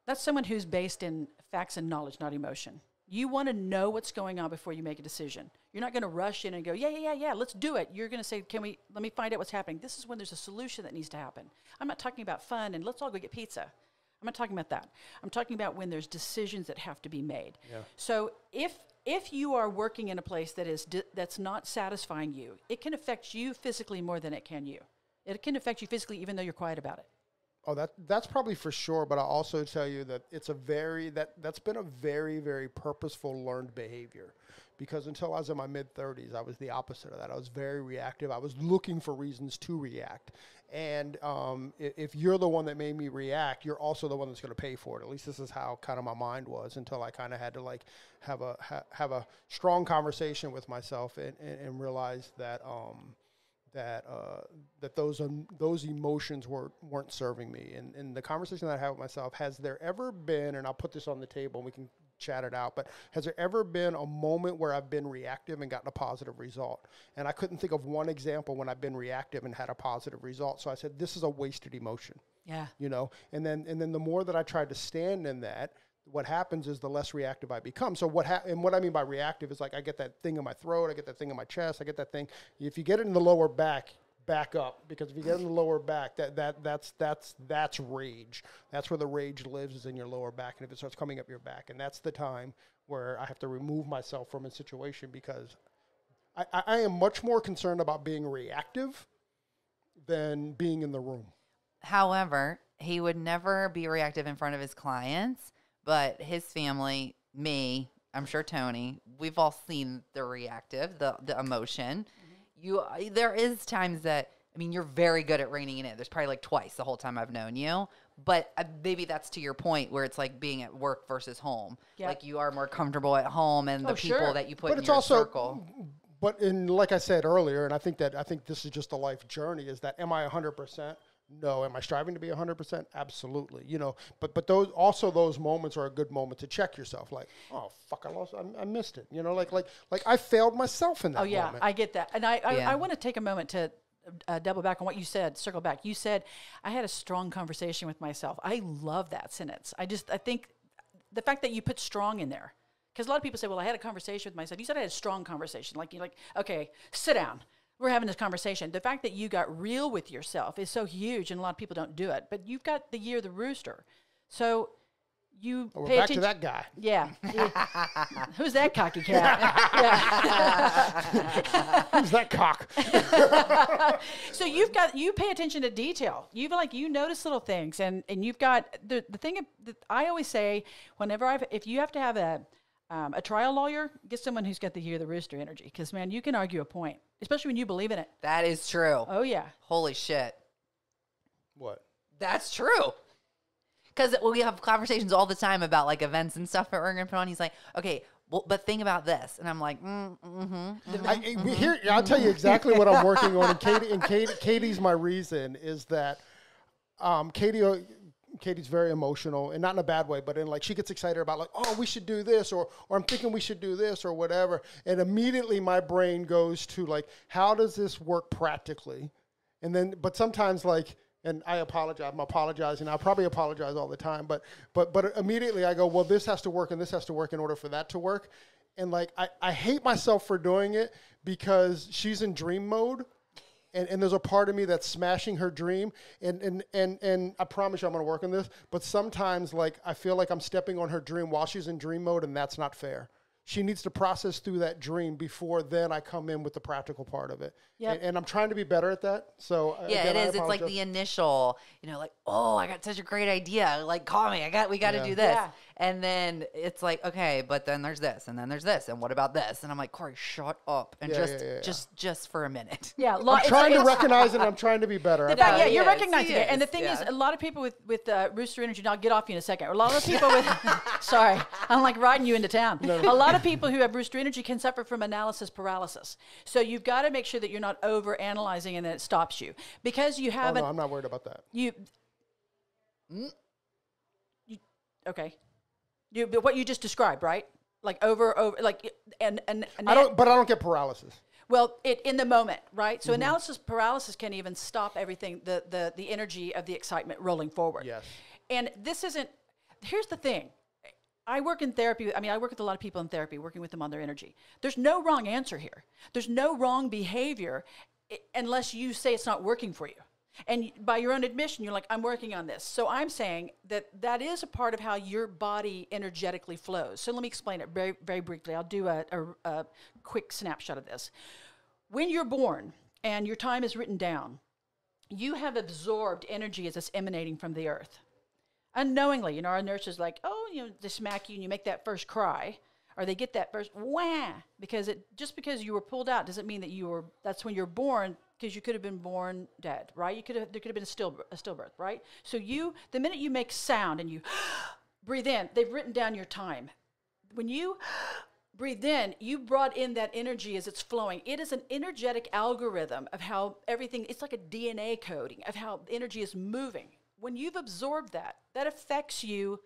That's someone who's based in facts and knowledge, not emotion. You want to know what's going on before you make a decision. You're not going to rush in and go, yeah, yeah, yeah, yeah, let's do it. You're going to say, can we, let me find out what's happening. This is when there's a solution that needs to happen. I'm not talking about fun and let's all go get pizza. I'm not talking about that. I'm talking about when there's decisions that have to be made. Yeah. So if, if you are working in a place that is di- that's not satisfying you, it can affect you physically more than it can you. It can affect you physically even though you're quiet about it. Oh, that that's probably for sure. But I'll also tell you that it's a very that that's been a very very purposeful learned behavior, because until I was in my mid thirties, I was the opposite of that. I was very reactive. I was looking for reasons to react, and um, if you're the one that made me react, you're also the one that's going to pay for it. At least this is how kind of my mind was until I kind of had to like have a ha- have a strong conversation with myself and and, and realize that. Um, that uh, that those um, those emotions were weren't serving me. And, and the conversation that I had with myself has there ever been, and I'll put this on the table and we can chat it out. But has there ever been a moment where I've been reactive and gotten a positive result? And I couldn't think of one example when I've been reactive and had a positive result. So I said, this is a wasted emotion Yeah. you know and then and then the more that i tried to stand in that what happens is the less reactive i become. So what ha- and what i mean by reactive is like i get that thing in my throat i get that thing in my chest i get that thing. If you get it in the lower back back up because if you get in the lower back that that that's that's that's rage. That's where the rage lives is in your lower back and if it starts coming up your back and that's the time where i have to remove myself from a situation because i, I, I am much more concerned about being reactive than being in the room. However, he would never be reactive in front of his clients, but his family, me, I'm sure Tony, we've all seen the reactive, the the emotion. You I- there is times that I mean, you're very good at reining it. There's probably like twice the whole time I've known you. But uh, maybe that's to your point where it's like being at work versus home. Yep. Like you are more comfortable at home and the Oh, people sure. that you put but in it's your also circle. but in like i said earlier and i think that i think this is just a life journey is that am i 100% no am i striving to be 100% absolutely you know but but those also those moments are a good moment to check yourself like oh fuck i lost i, I missed it you know like like like i failed myself in that Oh yeah, moment I get that, and I I, Yeah. I want to take a moment to uh, double back on what you said. Circle back. You said I had a strong conversation with myself. I love that sentence. I just I think the fact that you put strong in there, because a lot of people say, "Well, I had a conversation with myself." You said I had a strong conversation. Like you're like, okay, sit down. We're having this conversation. The fact that you got real with yourself is so huge, and a lot of people don't do it. But you've got the year of the rooster, so you oh, we're pay back to that guy Yeah. Yeah. Who's that cocky cat? who's that cock So you've got you pay attention to detail. You've like you notice little things, and and you've got the the thing that I always say whenever I've if you have to have a um, a trial lawyer, get someone who's got the year of the rooster energy, because man, you can argue a point, especially when you believe in it. That is true. Oh yeah, Holy shit. what That's true. Because we have conversations all the time about like events and stuff that we're going to put on. He's like, okay, well, but think about this. And I'm like, mm, mm-hmm. I, I- we- here, I'll tell you exactly what I'm working on. And Katie, and Katie, Katie's my reason is that um, Katie, Katie's very emotional, and not in a bad way, but in like she gets excited about like, oh, we should do this, or or I'm thinking we should do this, or whatever, and immediately my brain goes to like, how does this work practically? And then, but sometimes like. And I apologize. I'm apologizing. I probably apologize all the time, but but but immediately I go, well, this has to work and this has to work in order for that to work. And like I, I hate myself for doing it because she's in dream mode and, and there's a part of me that's smashing her dream and and and, and I promise you I'm gonna work on this, but sometimes like I feel like I'm stepping on her dream while she's in dream mode and that's not fair. She needs to process through that dream before then I come in with the practical part of it. Yep. And, and I'm trying to be better at that. So uh, yeah, again, it I is. It's like the initial, you know, like, oh, I got such a great idea. Like, call me. I got, we got to Yeah. do this. Yeah. And then it's like, okay, but then there's this, and then there's this, and what about this? And I'm like, Corey, shut up, and Yeah, just, yeah, yeah, yeah. just, just for a minute. yeah. lo- I'm trying to recognize it. and I'm trying to be better. The fact, yeah, you're yes, recognizing it. And the yes, thing is, a lot of people with with uh, rooster energy. And I'll get off you in a second. A lot of people with, sorry, I'm like riding you into town. A lot of people who have rooster energy can suffer from analysis paralysis. So you've got to make sure that you're not over analyzing and that it stops you because you oh, haven't. no, I'm not worried about that. you, you okay you but what you just described right like over over like and and, and I don't, but I don't get paralysis. well it in the moment right Mm-hmm. so analysis paralysis can even stop everything the the the energy of the excitement rolling forward Yes. and this isn't here's the thing I work in therapy. I mean, I work with a lot of people in therapy, working with them on their energy. There's no wrong answer here. There's no wrong behavior unless you say it's not working for you. And by your own admission, you're like, I'm working on this. So I'm saying that that is a part of how your body energetically flows. So let me explain it very, very briefly. I'll do a, a, a quick snapshot of this. When you're born and your time is written down, you have absorbed energy as it's emanating from the earth unknowingly. You know, our nurses like, oh, you know, they smack you and you make that first cry, or they get that first wah, because it just because you were pulled out doesn't mean that you were. That's when you're born, because you could have been born dead, right? You could have there could have been a still a stillbirth, right? So you, the minute you make sound and you breathe in, they've written down your time. When you breathe in, you brought in that energy as it's flowing. It is an energetic algorithm of how everything, it's like a DNA coding of how energy is moving. When you've absorbed that, that affects you.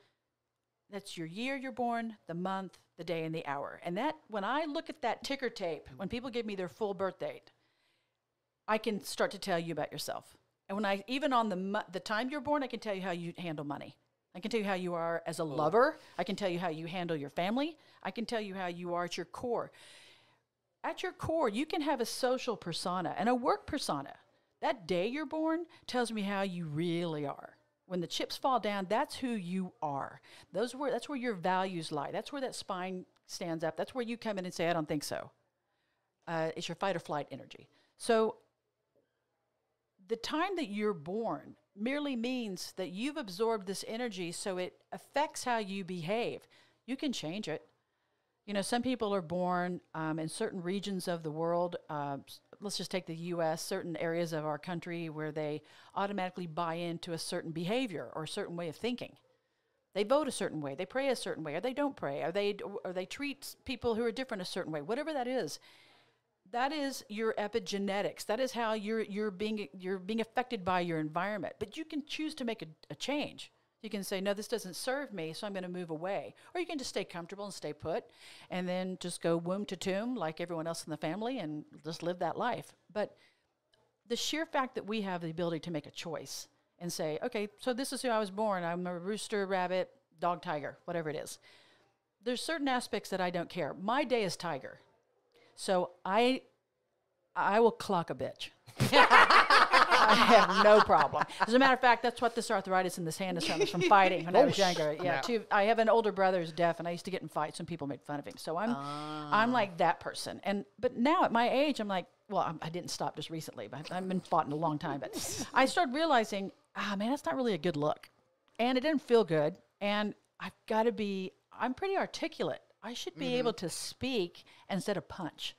That's your year you're born, the month, the day, and the hour. And that, when I look at that ticker tape, when people give me their full birth date, I can start to tell you about yourself. And when I, even on the, the time you're born, I can tell you how you handle money. I can tell you how you are as a lover. I can tell you how you handle your family. I can tell you how you are at your core. At your core, you can have a social persona and a work persona. That day you're born tells me how you really are. When the chips fall down, that's who you are. Those where that's where your values lie. That's where that spine stands up. That's where you come in and say, "I don't think so." Uh, it's your fight or flight energy. So the time that you're born merely means that you've absorbed this energy so it affects how you behave. You can change it. You know, some people are born um, in certain regions of the world. Uh, let's just take the U.S., certain areas of our country where they automatically buy into a certain behavior or a certain way of thinking. They vote a certain way, they pray a certain way, or they don't pray, or they, or they treat people who are different a certain way, whatever that is that is your epigenetics. That is how you're you're being you're being affected by your environment. But you can choose to make a, a change. You can say, no, this doesn't serve me, so I'm going to move away. Or you can just stay comfortable and stay put, and then just go womb to tomb like everyone else in the family, and just live that life. But the sheer fact that we have the ability to make a choice and say, okay, so this is who I was born. I'm a rooster, rabbit, dog, tiger, whatever it is. There's certain aspects that I don't care. My day is tiger. So I I will clock a bitch. I have no problem. As a matter of fact, that's what this arthritis in this hand is from. It's from fighting when I was younger. Yeah, two, I have an older brother who's deaf, and I used to get in fights, and people made fun of him. So I'm, I'm like that person. And but now at my age, I'm like, well, I'm, I didn't stop just recently, but I've been fought in a long time. But I started realizing, ah, man, that's not really a good look, and it didn't feel good. And I've got to be. I'm pretty articulate. I should be able to speak instead of punch.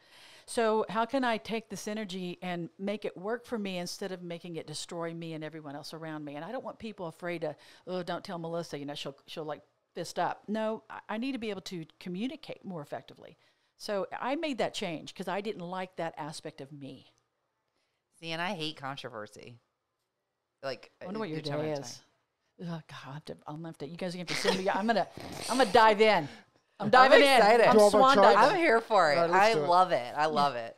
So how can I take this energy and make it work for me instead of making it destroy me and everyone else around me? And I don't want people afraid to, oh, don't tell Melissa, you know, she'll she'll like fist up. No, I, I need to be able to communicate more effectively. So I made that change because I didn't like that aspect of me. See, and I hate controversy. Like, I wonder uh, what your day time. is. Oh, God, to, I'll have to, you guys are going to have to send me. I'm gonna, I'm gonna dive in. I'm diving in. excited. I'm Do you want my swan chart? diving. I'm here for it. All right, let's I do it. love it. I love it.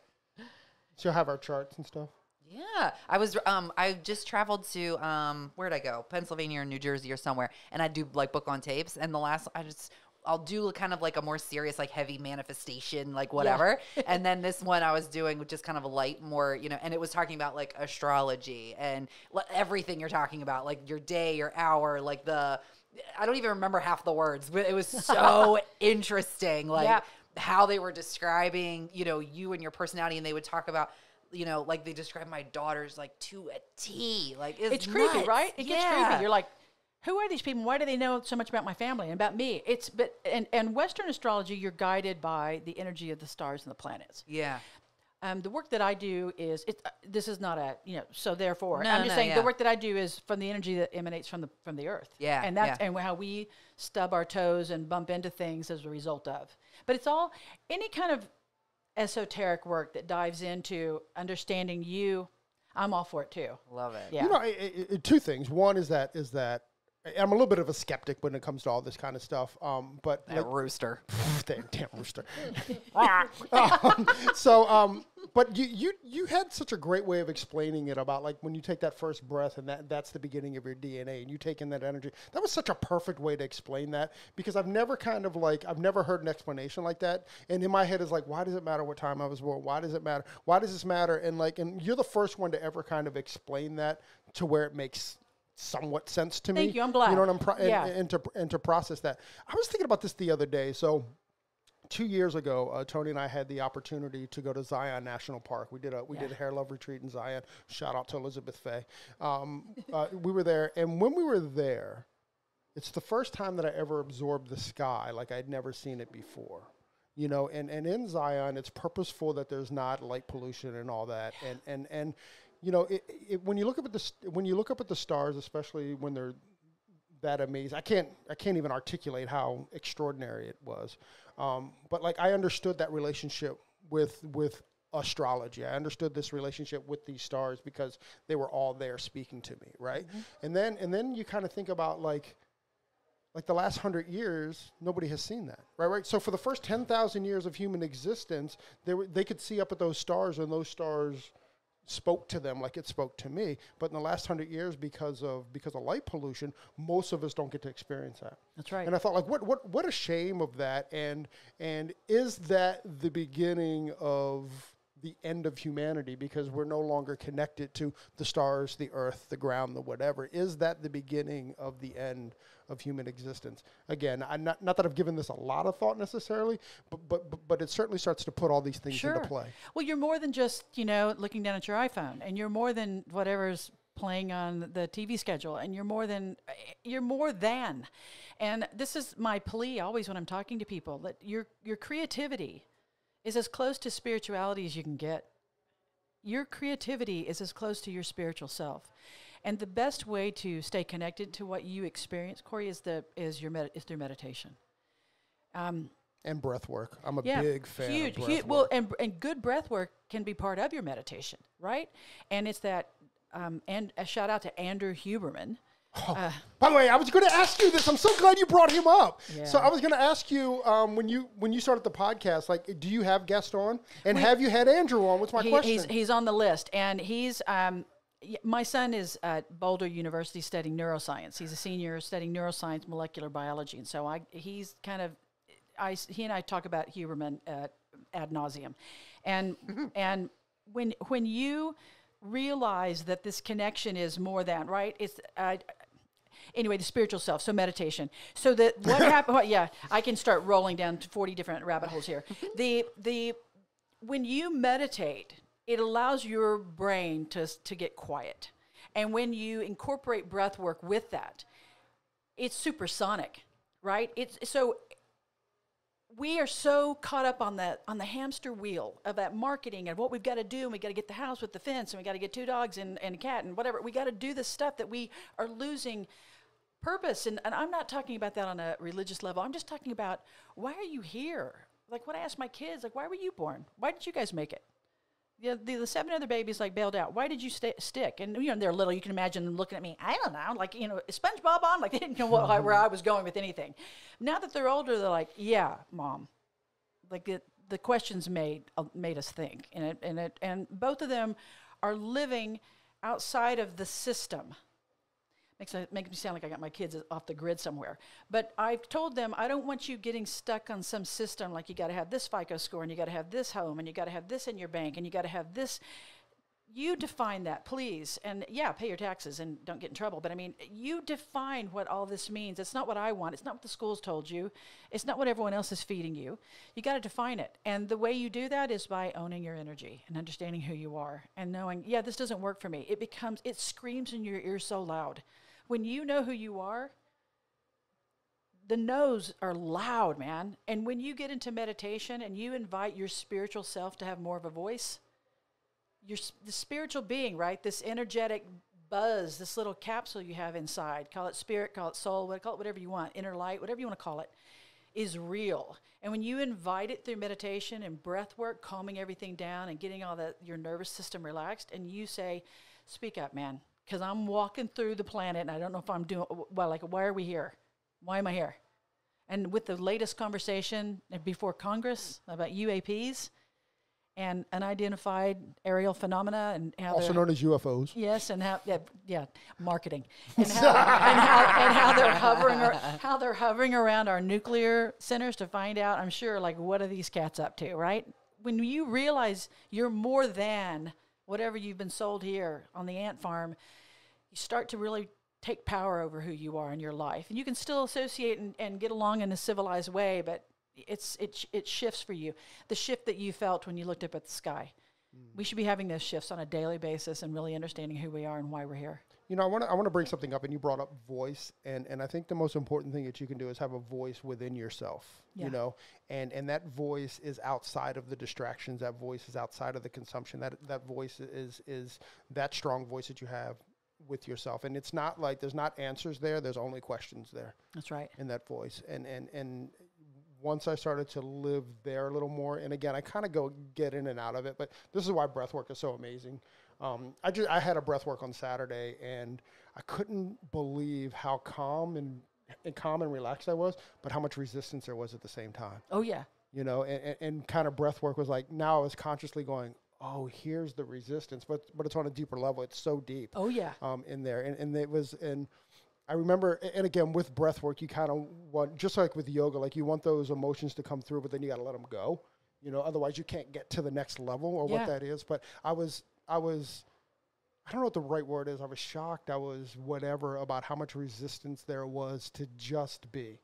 She'll have our charts and stuff. Yeah, I was. Um, I just traveled to um, where'd I go? Pennsylvania or New Jersey or somewhere, and I do like book on tapes. And the last, I just. I'll do kind of like a more serious, like heavy manifestation, like whatever. and then this one I was doing with just kind of a light, more, you know, and it was talking about like astrology and l- everything you're talking about, like your day, your hour, like the, I don't even remember half the words, but it was so interesting. Like, Yeah. how they were describing, you know, you and your personality, and they would talk about, you know, like they describe my daughters like to a T. Like it's, it's creepy, nuts. right? It gets creepy. You're like, who are these people? Why do they know so much about my family and about me? It's but and and Western astrology, you're guided by the energy of the stars and the planets. yeah, Um, the work that I do is it. Uh, this is not a you know. So therefore, No, I'm just no, saying yeah. the work that I do is from the energy that emanates from the from the earth. Yeah, and that's yeah. and how we stub our toes and bump into things as a result of. But it's all any kind of esoteric work that dives into understanding you. I'm all for it too. love it. Yeah. You know, i i i two things. One is that is that I'm a little bit of a skeptic when it comes to all this kind of stuff. Um, but That like, rooster. damn, damn rooster. um, so, um, But you, you you had such a great way of explaining it about like when you take that first breath and that that's the beginning of your DNA and you take in that energy. That was such a perfect way to explain that because I've never kind of like I've never heard an explanation like that. And in my head is like, why does it matter what time I was born? Why does it matter? Why does this matter? And like, and you're the first one to ever kind of explain that to where it makes somewhat sense to me. Thank you, I'm glad. You know what I'm pro- and- Yeah. and, to and to process that. I was thinking about this the other day. So two years ago, uh, Tony and I had the opportunity to go to Zion National Park. We did a we did a hair love retreat in Zion. Shout out to Elizabeth Fay. Um, uh, we were there, and when we were there, it's the first time that I ever absorbed the sky like I'd never seen it before. You know, and, and in Zion, it's purposeful that there's not light pollution and all that, and and and you know, it, it, when you look up at the st- when you look up at the stars, especially when they're that amazing. I can't I can't even articulate how extraordinary it was. Um, but like I understood that relationship with with astrology. I understood this relationship with these stars because they were all there speaking to me, right? And then and then you kind of think about like like the last hundred years, nobody has seen that, right? Right. So for the first ten thousand years of human existence, they were, they could see up at those stars, and those stars spoke to them like it spoke to me. But in the last hundred years, because of because of light pollution, most of us don't get to experience that. That's right. And I thought, like, what what what a shame of that. And and is that the beginning of the end of humanity because we're no longer connected to the stars, the earth, the ground, the whatever. Is that the beginning of the end of human existence? Again, I not not that I've given this a lot of thought necessarily, but but but, but it certainly starts to put all these things Sure. into play. Well, you're more than just, you know, looking down at your iPhone, and you're more than whatever's playing on the TV schedule, and you're more than, eh, you're more than. And this is my plea always when I'm talking to people that your your creativity is as close to spirituality as you can get. Your creativity is as close to your spiritual self. And the best way to stay connected to what you experience, Corey, is the is your med- is through meditation. Um, And breath work. I'm a yeah, big fan huge, of breath huge. Well, and and good breath work can be part of your meditation, right? And it's that. Um, and a shout out to Andrew Huberman. By the way, I was going to ask you this. I'm so glad you brought him up. So I was going to ask you um, when you when you started the podcast, like, do you have guests on, and have you had Andrew on? What's my He- question? he's he's on the list, and he's um, my son is at Boulder University studying neuroscience. He's a senior studying neuroscience, molecular biology, and so I he's kind of I he and I talk about Huberman uh, ad nauseum, and and when when you realize that this connection is more than right, it's uh, anyway the spiritual self. So meditation. So that what happened? What, yeah, I can start rolling down to forty different rabbit holes here. The the when you meditate, it allows your brain to to get quiet, and when you incorporate breath work with that, it's supersonic, right? It's so we are so caught up on that on the hamster wheel of that marketing and what we've got to do and we got to get the house with the fence and we got to get two dogs and, and a cat and whatever. We got to do this stuff that we are losing purpose. And, and i'm not talking about that on a religious level. I'm just talking about why are you here? Like when i ask my kids like why were you born? Why did you guys make it the, the, the seven other babies like bailed out. Why did you stick? And you know they're little. You can imagine them looking at me. I don't know, like you know, SpongeBob on? Like they didn't know what, where I was going with anything. Now that they're older, they're like, yeah, mom. Like it, the questions made uh, made us think, and it and it and both of them are living outside of the system. Makes it me sound like I got my kids off the grid somewhere. But I've told them I don't want you getting stuck on some system like you got to have this FICO score and you got to have this home and you got to have this in your bank and you got to have this. You define that, please. And yeah, pay your taxes and don't get in trouble. But I mean, you define what all this means. It's not what I want. It's not what the schools told you. It's not what everyone else is feeding you. You got to define it. And the way you do that is by owning your energy and understanding who you are and knowing, yeah, this doesn't work for me. It becomes, it screams in your ear so loud. When you know who you are, the no's are loud, man. And when you get into meditation and you invite your spiritual self to have more of a voice, your the spiritual being, right? This energetic buzz, this little capsule you have inside, call it spirit, call it soul, call it whatever you want, inner light, whatever you want to call it, is real. And when you invite it through meditation and breath work, calming everything down and getting all that your nervous system relaxed, and you say, "Speak up, man," because I'm walking through the planet and I don't know if I'm doing well. Like, why are we here? Why am I here? And with the latest conversation eh, before Congress about UAPs, and unidentified aerial phenomena and how Also known as UFOs. Yes, and how yeah, yeah marketing and how, and how and how they're hovering ar- how they're hovering around our nuclear centers to find out. I'm sure, like, what are these cats up to, right? When you realize you're more than whatever you've been sold here on the ant farm, you start to really take power over who you are in your life, and you can still associate and, and get along in a civilized way, but it's it it shifts for you. The shift that you felt when you looked up at the sky. Hmm. We should be having those shifts on a daily basis and really understanding who we are and why we're here. You know, I want to I want to bring something up, and you brought up voice, and and I think the most important thing that you can do is have a voice within yourself. Yeah. You know, and and that voice is outside of the distractions. That voice is outside of the consumption. That that voice is is that strong voice that you have with yourself, and it's not like there's not answers there. There's only questions there That's right. in that voice, and and and once I started to live there a little more, and again, I kind of go get in and out of it, but this is why breath work is so amazing. Um, I just I had a breath work on Saturday, and I couldn't believe how calm and, and calm and relaxed I was, but how much resistance there was at the same time. Oh yeah. You know, and, and, and kind of breath work was like now I was consciously going, oh, here's the resistance, but but it's on a deeper level. It's so deep Oh yeah. um, in there, and, and it was and I remember, and again with breath work, you kind of want just like with yoga, like you want those emotions to come through, but then you got to let them go. You know, otherwise you can't get to the next level or Yeah. what that is. But I was, I was, I don't know what the right word is. I was shocked. I was whatever about how much resistance there was to just be.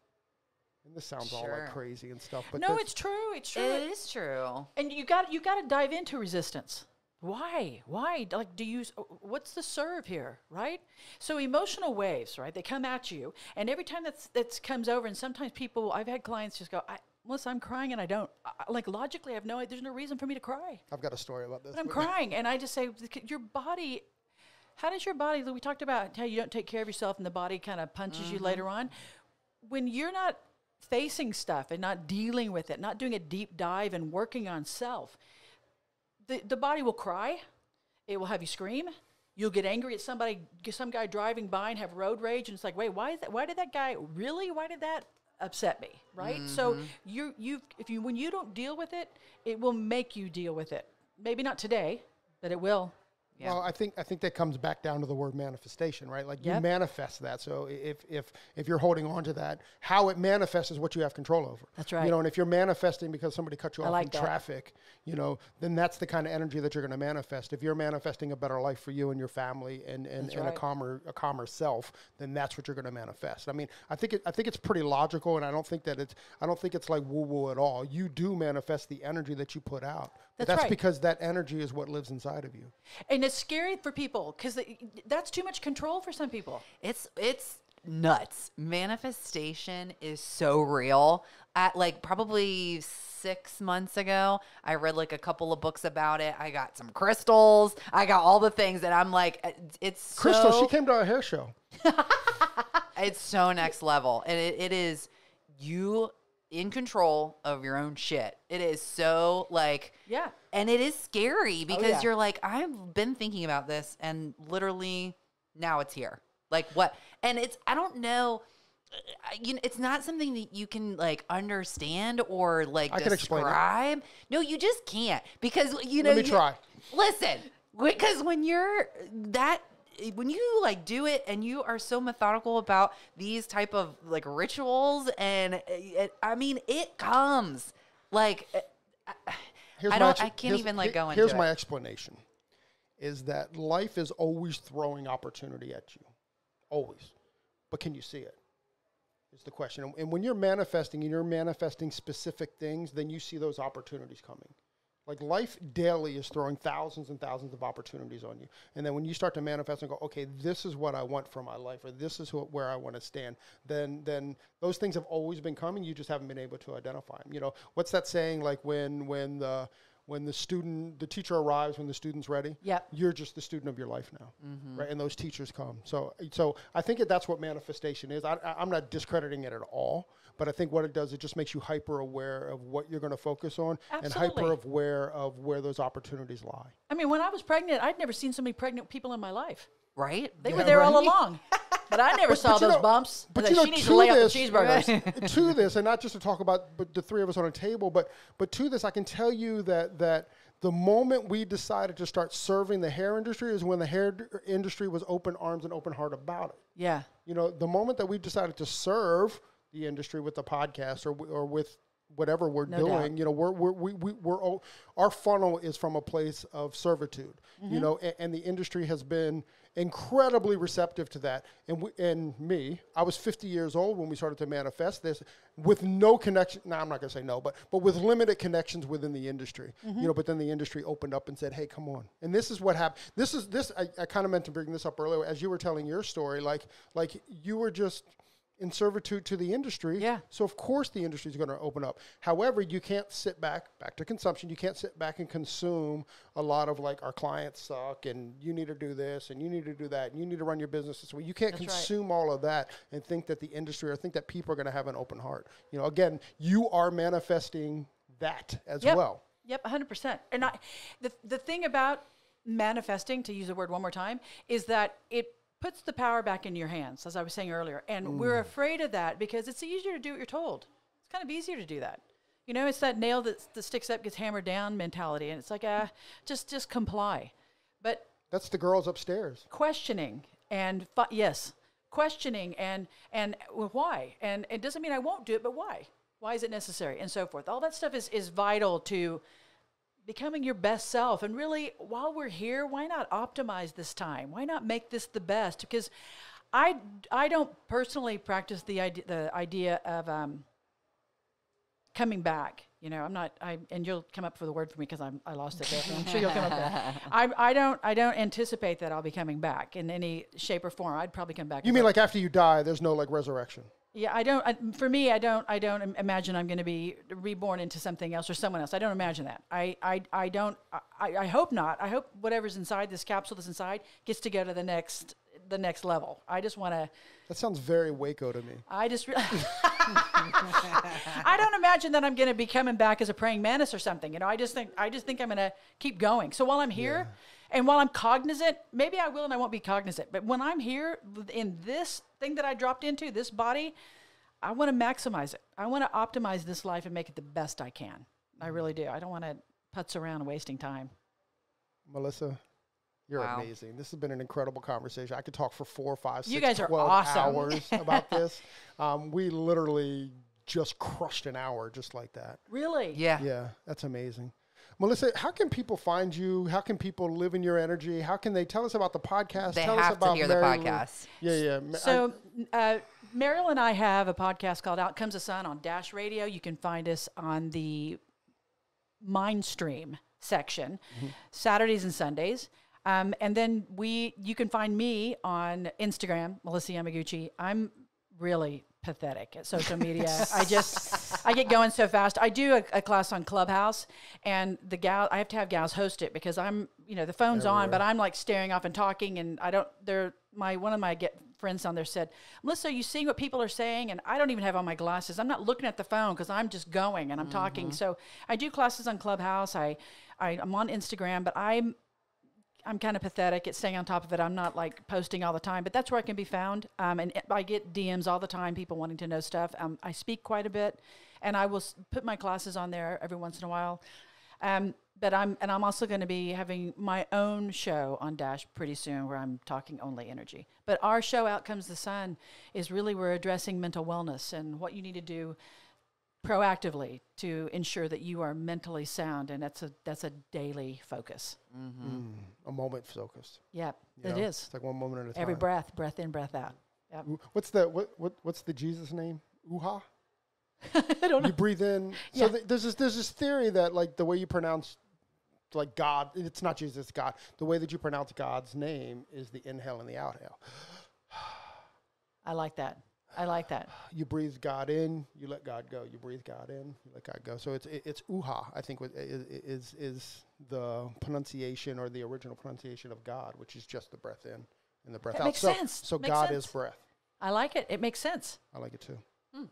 And this sounds all like crazy and stuff, but no, it's true. It's true. It is true. And you got you got to dive into resistance. Why? Why? Like, do you? Uh, what's the serve here, right? So emotional waves, right? They come at you, and every time that's that comes over, and sometimes people, I've had clients just go, I, "Melissa, I'm crying, and I don't I, like logically, I have no, there's no reason for me to cry, I've got a story about this. but I'm crying, and I just say, your body. How does your body? We talked about how you don't take care of yourself, and the body kind of punches you mm-hmm. later on. When you're not facing stuff and not dealing with it, not doing a deep dive and working on self, the, the body will cry. It will have you scream. You'll get angry at somebody, some guy driving by and have road rage, and it's like, wait, why is that? Why did that guy really? Why did that upset me? Right. So mm-hmm. you you if you when you don't deal with it, it will make you deal with it. Maybe not today, but it will. Yeah. Well, I think I think that comes back down to the word manifestation, right? Like you manifest that. So if if if you're holding on to that, how it manifests is what you have control over. That's right. You know, and if you're manifesting because somebody cut you I off like in that. traffic, you know, then that's the kind of energy that you're going to manifest. If you're manifesting a better life for you and your family and and, That's and a calmer a calmer self, then that's what you're going to manifest. I mean, I think it, I think it's pretty logical, and I don't think that it's I don't think it's like woo woo at all. You do manifest the energy that you put out. But That's that's right. because that energy is what lives inside of you. And it's scary for people because that's too much control for some people. It's it's nuts. Manifestation is so real. At like probably six months ago, I read like a couple of books about it. I got some crystals. I got all the things, and I'm like, uh, it's Crystal, so, she came to our hair show. It's so next level, and it, it is you in control of your own shit. It is so like Yeah. and it is scary because yeah. you're like, I've been thinking about this and literally now it's here. Like what? And it's, I don't know. uh, You know, it's not something that you can like understand or like I can explain describe. No, you just can't because you know. Let me you- try. Listen, because when you're that, when you like do it and you are so methodical about these type of like rituals, and it, I mean, it comes like. uh, Here's I don't. I can't even like go into Here's it. my explanation: is that life is always throwing opportunity at you, always. But can you see it? Is the question. And- And when you're manifesting and you're manifesting specific things, then you see those opportunities coming. Like life daily is throwing thousands and thousands of opportunities on you. And then when you start to manifest and go, okay, this is what I want for my life, or this is who, where I want to stand, then then those things have always been coming. You just haven't been able to identify them. You know, what's that saying? Like when when the when the student the teacher arrives when the student's ready. Yep. You're just the student of your life now, Mm-hmm. right? And those teachers come. So so I think that that's what manifestation is. I, I, I'm not discrediting it at all. But I think what it does, it just makes you hyper aware of what you're going to focus on, and hyper aware of where those opportunities lie. I mean, when I was pregnant, I'd never seen so many pregnant people in my life. right? They Yeah, were there all along, but I never saw but those know- bumps. but But you know, she needs to to lay out the this- cheeseburgers. to this, and not just to talk about but the three of us on a table, but but to this, I can tell you that that The moment we decided to start serving the hair industry is when the hair d- industry was open arms and open heart about it. Yeah. You know, the moment that we decided to serve the industry with the podcast or or with whatever we're No doubt. doing, you know, we're we're we, we, we're o- our funnel is from a place of servitude. Mm-hmm. You know, and, and the industry has been incredibly receptive to that. And we, and me, I was 50 years old when we started to manifest this with no connection. Now I'm not going to say no, but but with limited connections within the industry. Mm-hmm. You know, but then the industry opened up and said, "Hey, come on." And this is what happened. This is this. I, I kind of meant to bring this up earlier as you were telling your story. Like like you were just in servitude to the industry. Yeah. So of course the industry is going to open up. However, you can't sit back back to consumption. You can't sit back and consume a lot of like our clients suck and you need to do this and you need to do that and you need to run your business this way. You can't That's right. consume all of that and think that the industry or think that people are going to have an open heart. You know, again, you are manifesting that as Yep. well. Yep, 100%. And I, the, the thing about manifesting, to use the word one more time, is that it puts the power back in your hands, as I was saying earlier. And we're afraid of that because it's easier to do what you're told. It's kind of easier to do that. You know, it's that nail that, that sticks up gets hammered down mentality. And it's like, ah, just, just comply. But That's the girls upstairs. questioning and yes questioning and and well, why and it doesn't mean i won't do it but why why is it necessary and so forth all that stuff is is vital to becoming your best self. And really while we're here why not optimize this time? Why not make this the best? Because i i don't personally practice the idea the idea of um coming back you know? I'm not i and you'll come up for the word for me because i'm i lost it there i'm sure you'll come up with that I, I don't i don't anticipate that i'll be coming back in any shape or form. I'd probably come back You mean like after you die, there's no like resurrection? Yeah, I don't. I, for me, I don't. I don't imagine I'm going to be reborn into something else or someone else. I don't imagine that. I. I. I don't. I, I hope not. I hope whatever's inside this capsule that's inside gets to go to the next the next level. I just want to. That sounds very Waco to me. I just. Re- I don't imagine that I'm going to be coming back as a praying mantis or something. You know, I just think. I just think I'm going to keep going. So while I'm here. And while I'm cognizant, maybe I will and I won't be cognizant. But when I'm here in this thing that I dropped into, this body, I want to maximize it. I want to optimize this life and make it the best I can. I really do. I don't want to putz around wasting time. Melissa, you're Wow. amazing. This has been an incredible conversation. I could talk for four, or five, You six, guys are awesome. hours about this. Um, we literally just crushed an hour just like that. Really? Yeah. Yeah, that's amazing. Melissa, how can people find you? How can people live in your energy? How can they tell us about the podcast? They tell us have to about hear the Mary Lou- podcast. Yeah, yeah. So, uh, Mariel and I have a podcast called Out Comes the Sun on Dash Radio. You can find us on the Mindstream section, Saturdays and Sundays. Um, and then we, you can find me on Instagram, Melissa Yamaguchi. I'm really pathetic at social media. I just, I get going so fast. I do a, a class on Clubhouse, and the gal, I have to have gals host it because I'm, you know, the phone's on, but I'm like staring off and talking, and I don't. They're my one of my get friends on there said, Melissa, are you seeing what people are saying? And I don't even have on my glasses. I'm not looking at the phone because I'm just going and I'm talking. Mm-hmm. So I do classes on Clubhouse. I, I I'm on Instagram, but I'm I'm kind of pathetic at staying on top of it. I'm not like posting all the time, but that's where I can be found. Um, and I get DMs all the time, people wanting to know stuff. Um, I speak quite a bit, and I will put my classes on there every once in a while. Um, but I'm and I'm also going to be having my own show on Dash pretty soon, where I'm talking only energy. But our show, Out Comes the Sun, is really we're addressing mental wellness and what you need to do proactively to ensure that you are mentally sound, and that's a that's a daily focus. Mm, a moment focused. Yep, you it know? is. It's like one moment at a time. Every breath, breath in, breath out. Yep. What's the what, what what's the Jesus name? Uha. I don't know You breathe in. So Yeah. th- there's this there's this theory that like the way you pronounce like God, it's not Jesus, it's God. The way that you pronounce God's name is the inhale and the outhale. I like that. I like that. You breathe God in, you let God go. You breathe God in, you let God go. So it's it, it's uha. I think what i- i- is is the pronunciation or the original pronunciation of God, which is just the breath in and the breath That out. makes so, sense. So Makes God is breath. I like it. It makes sense. I like it too. Hmm.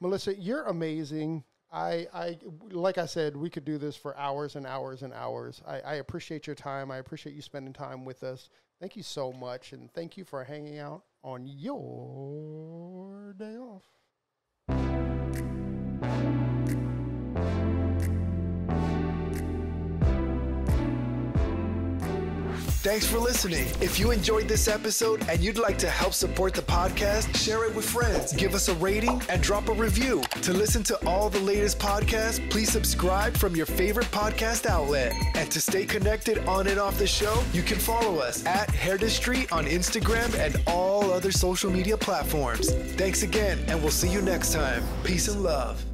Melissa, you're amazing. I, I, like I said, we could do this for hours and hours and hours. I, I appreciate your time. I appreciate you spending time with us. Thank you so much, and thank you for hanging out on your day off. Thanks for listening. If you enjoyed this episode and you'd like to help support the podcast, share it with friends, give us a rating, and drop a review. To listen to all the latest podcasts, please subscribe from your favorite podcast outlet. And to stay connected on and off the show, you can follow us at Street on Instagram and all other social media platforms. Thanks again, and we'll see you next time. Peace and love.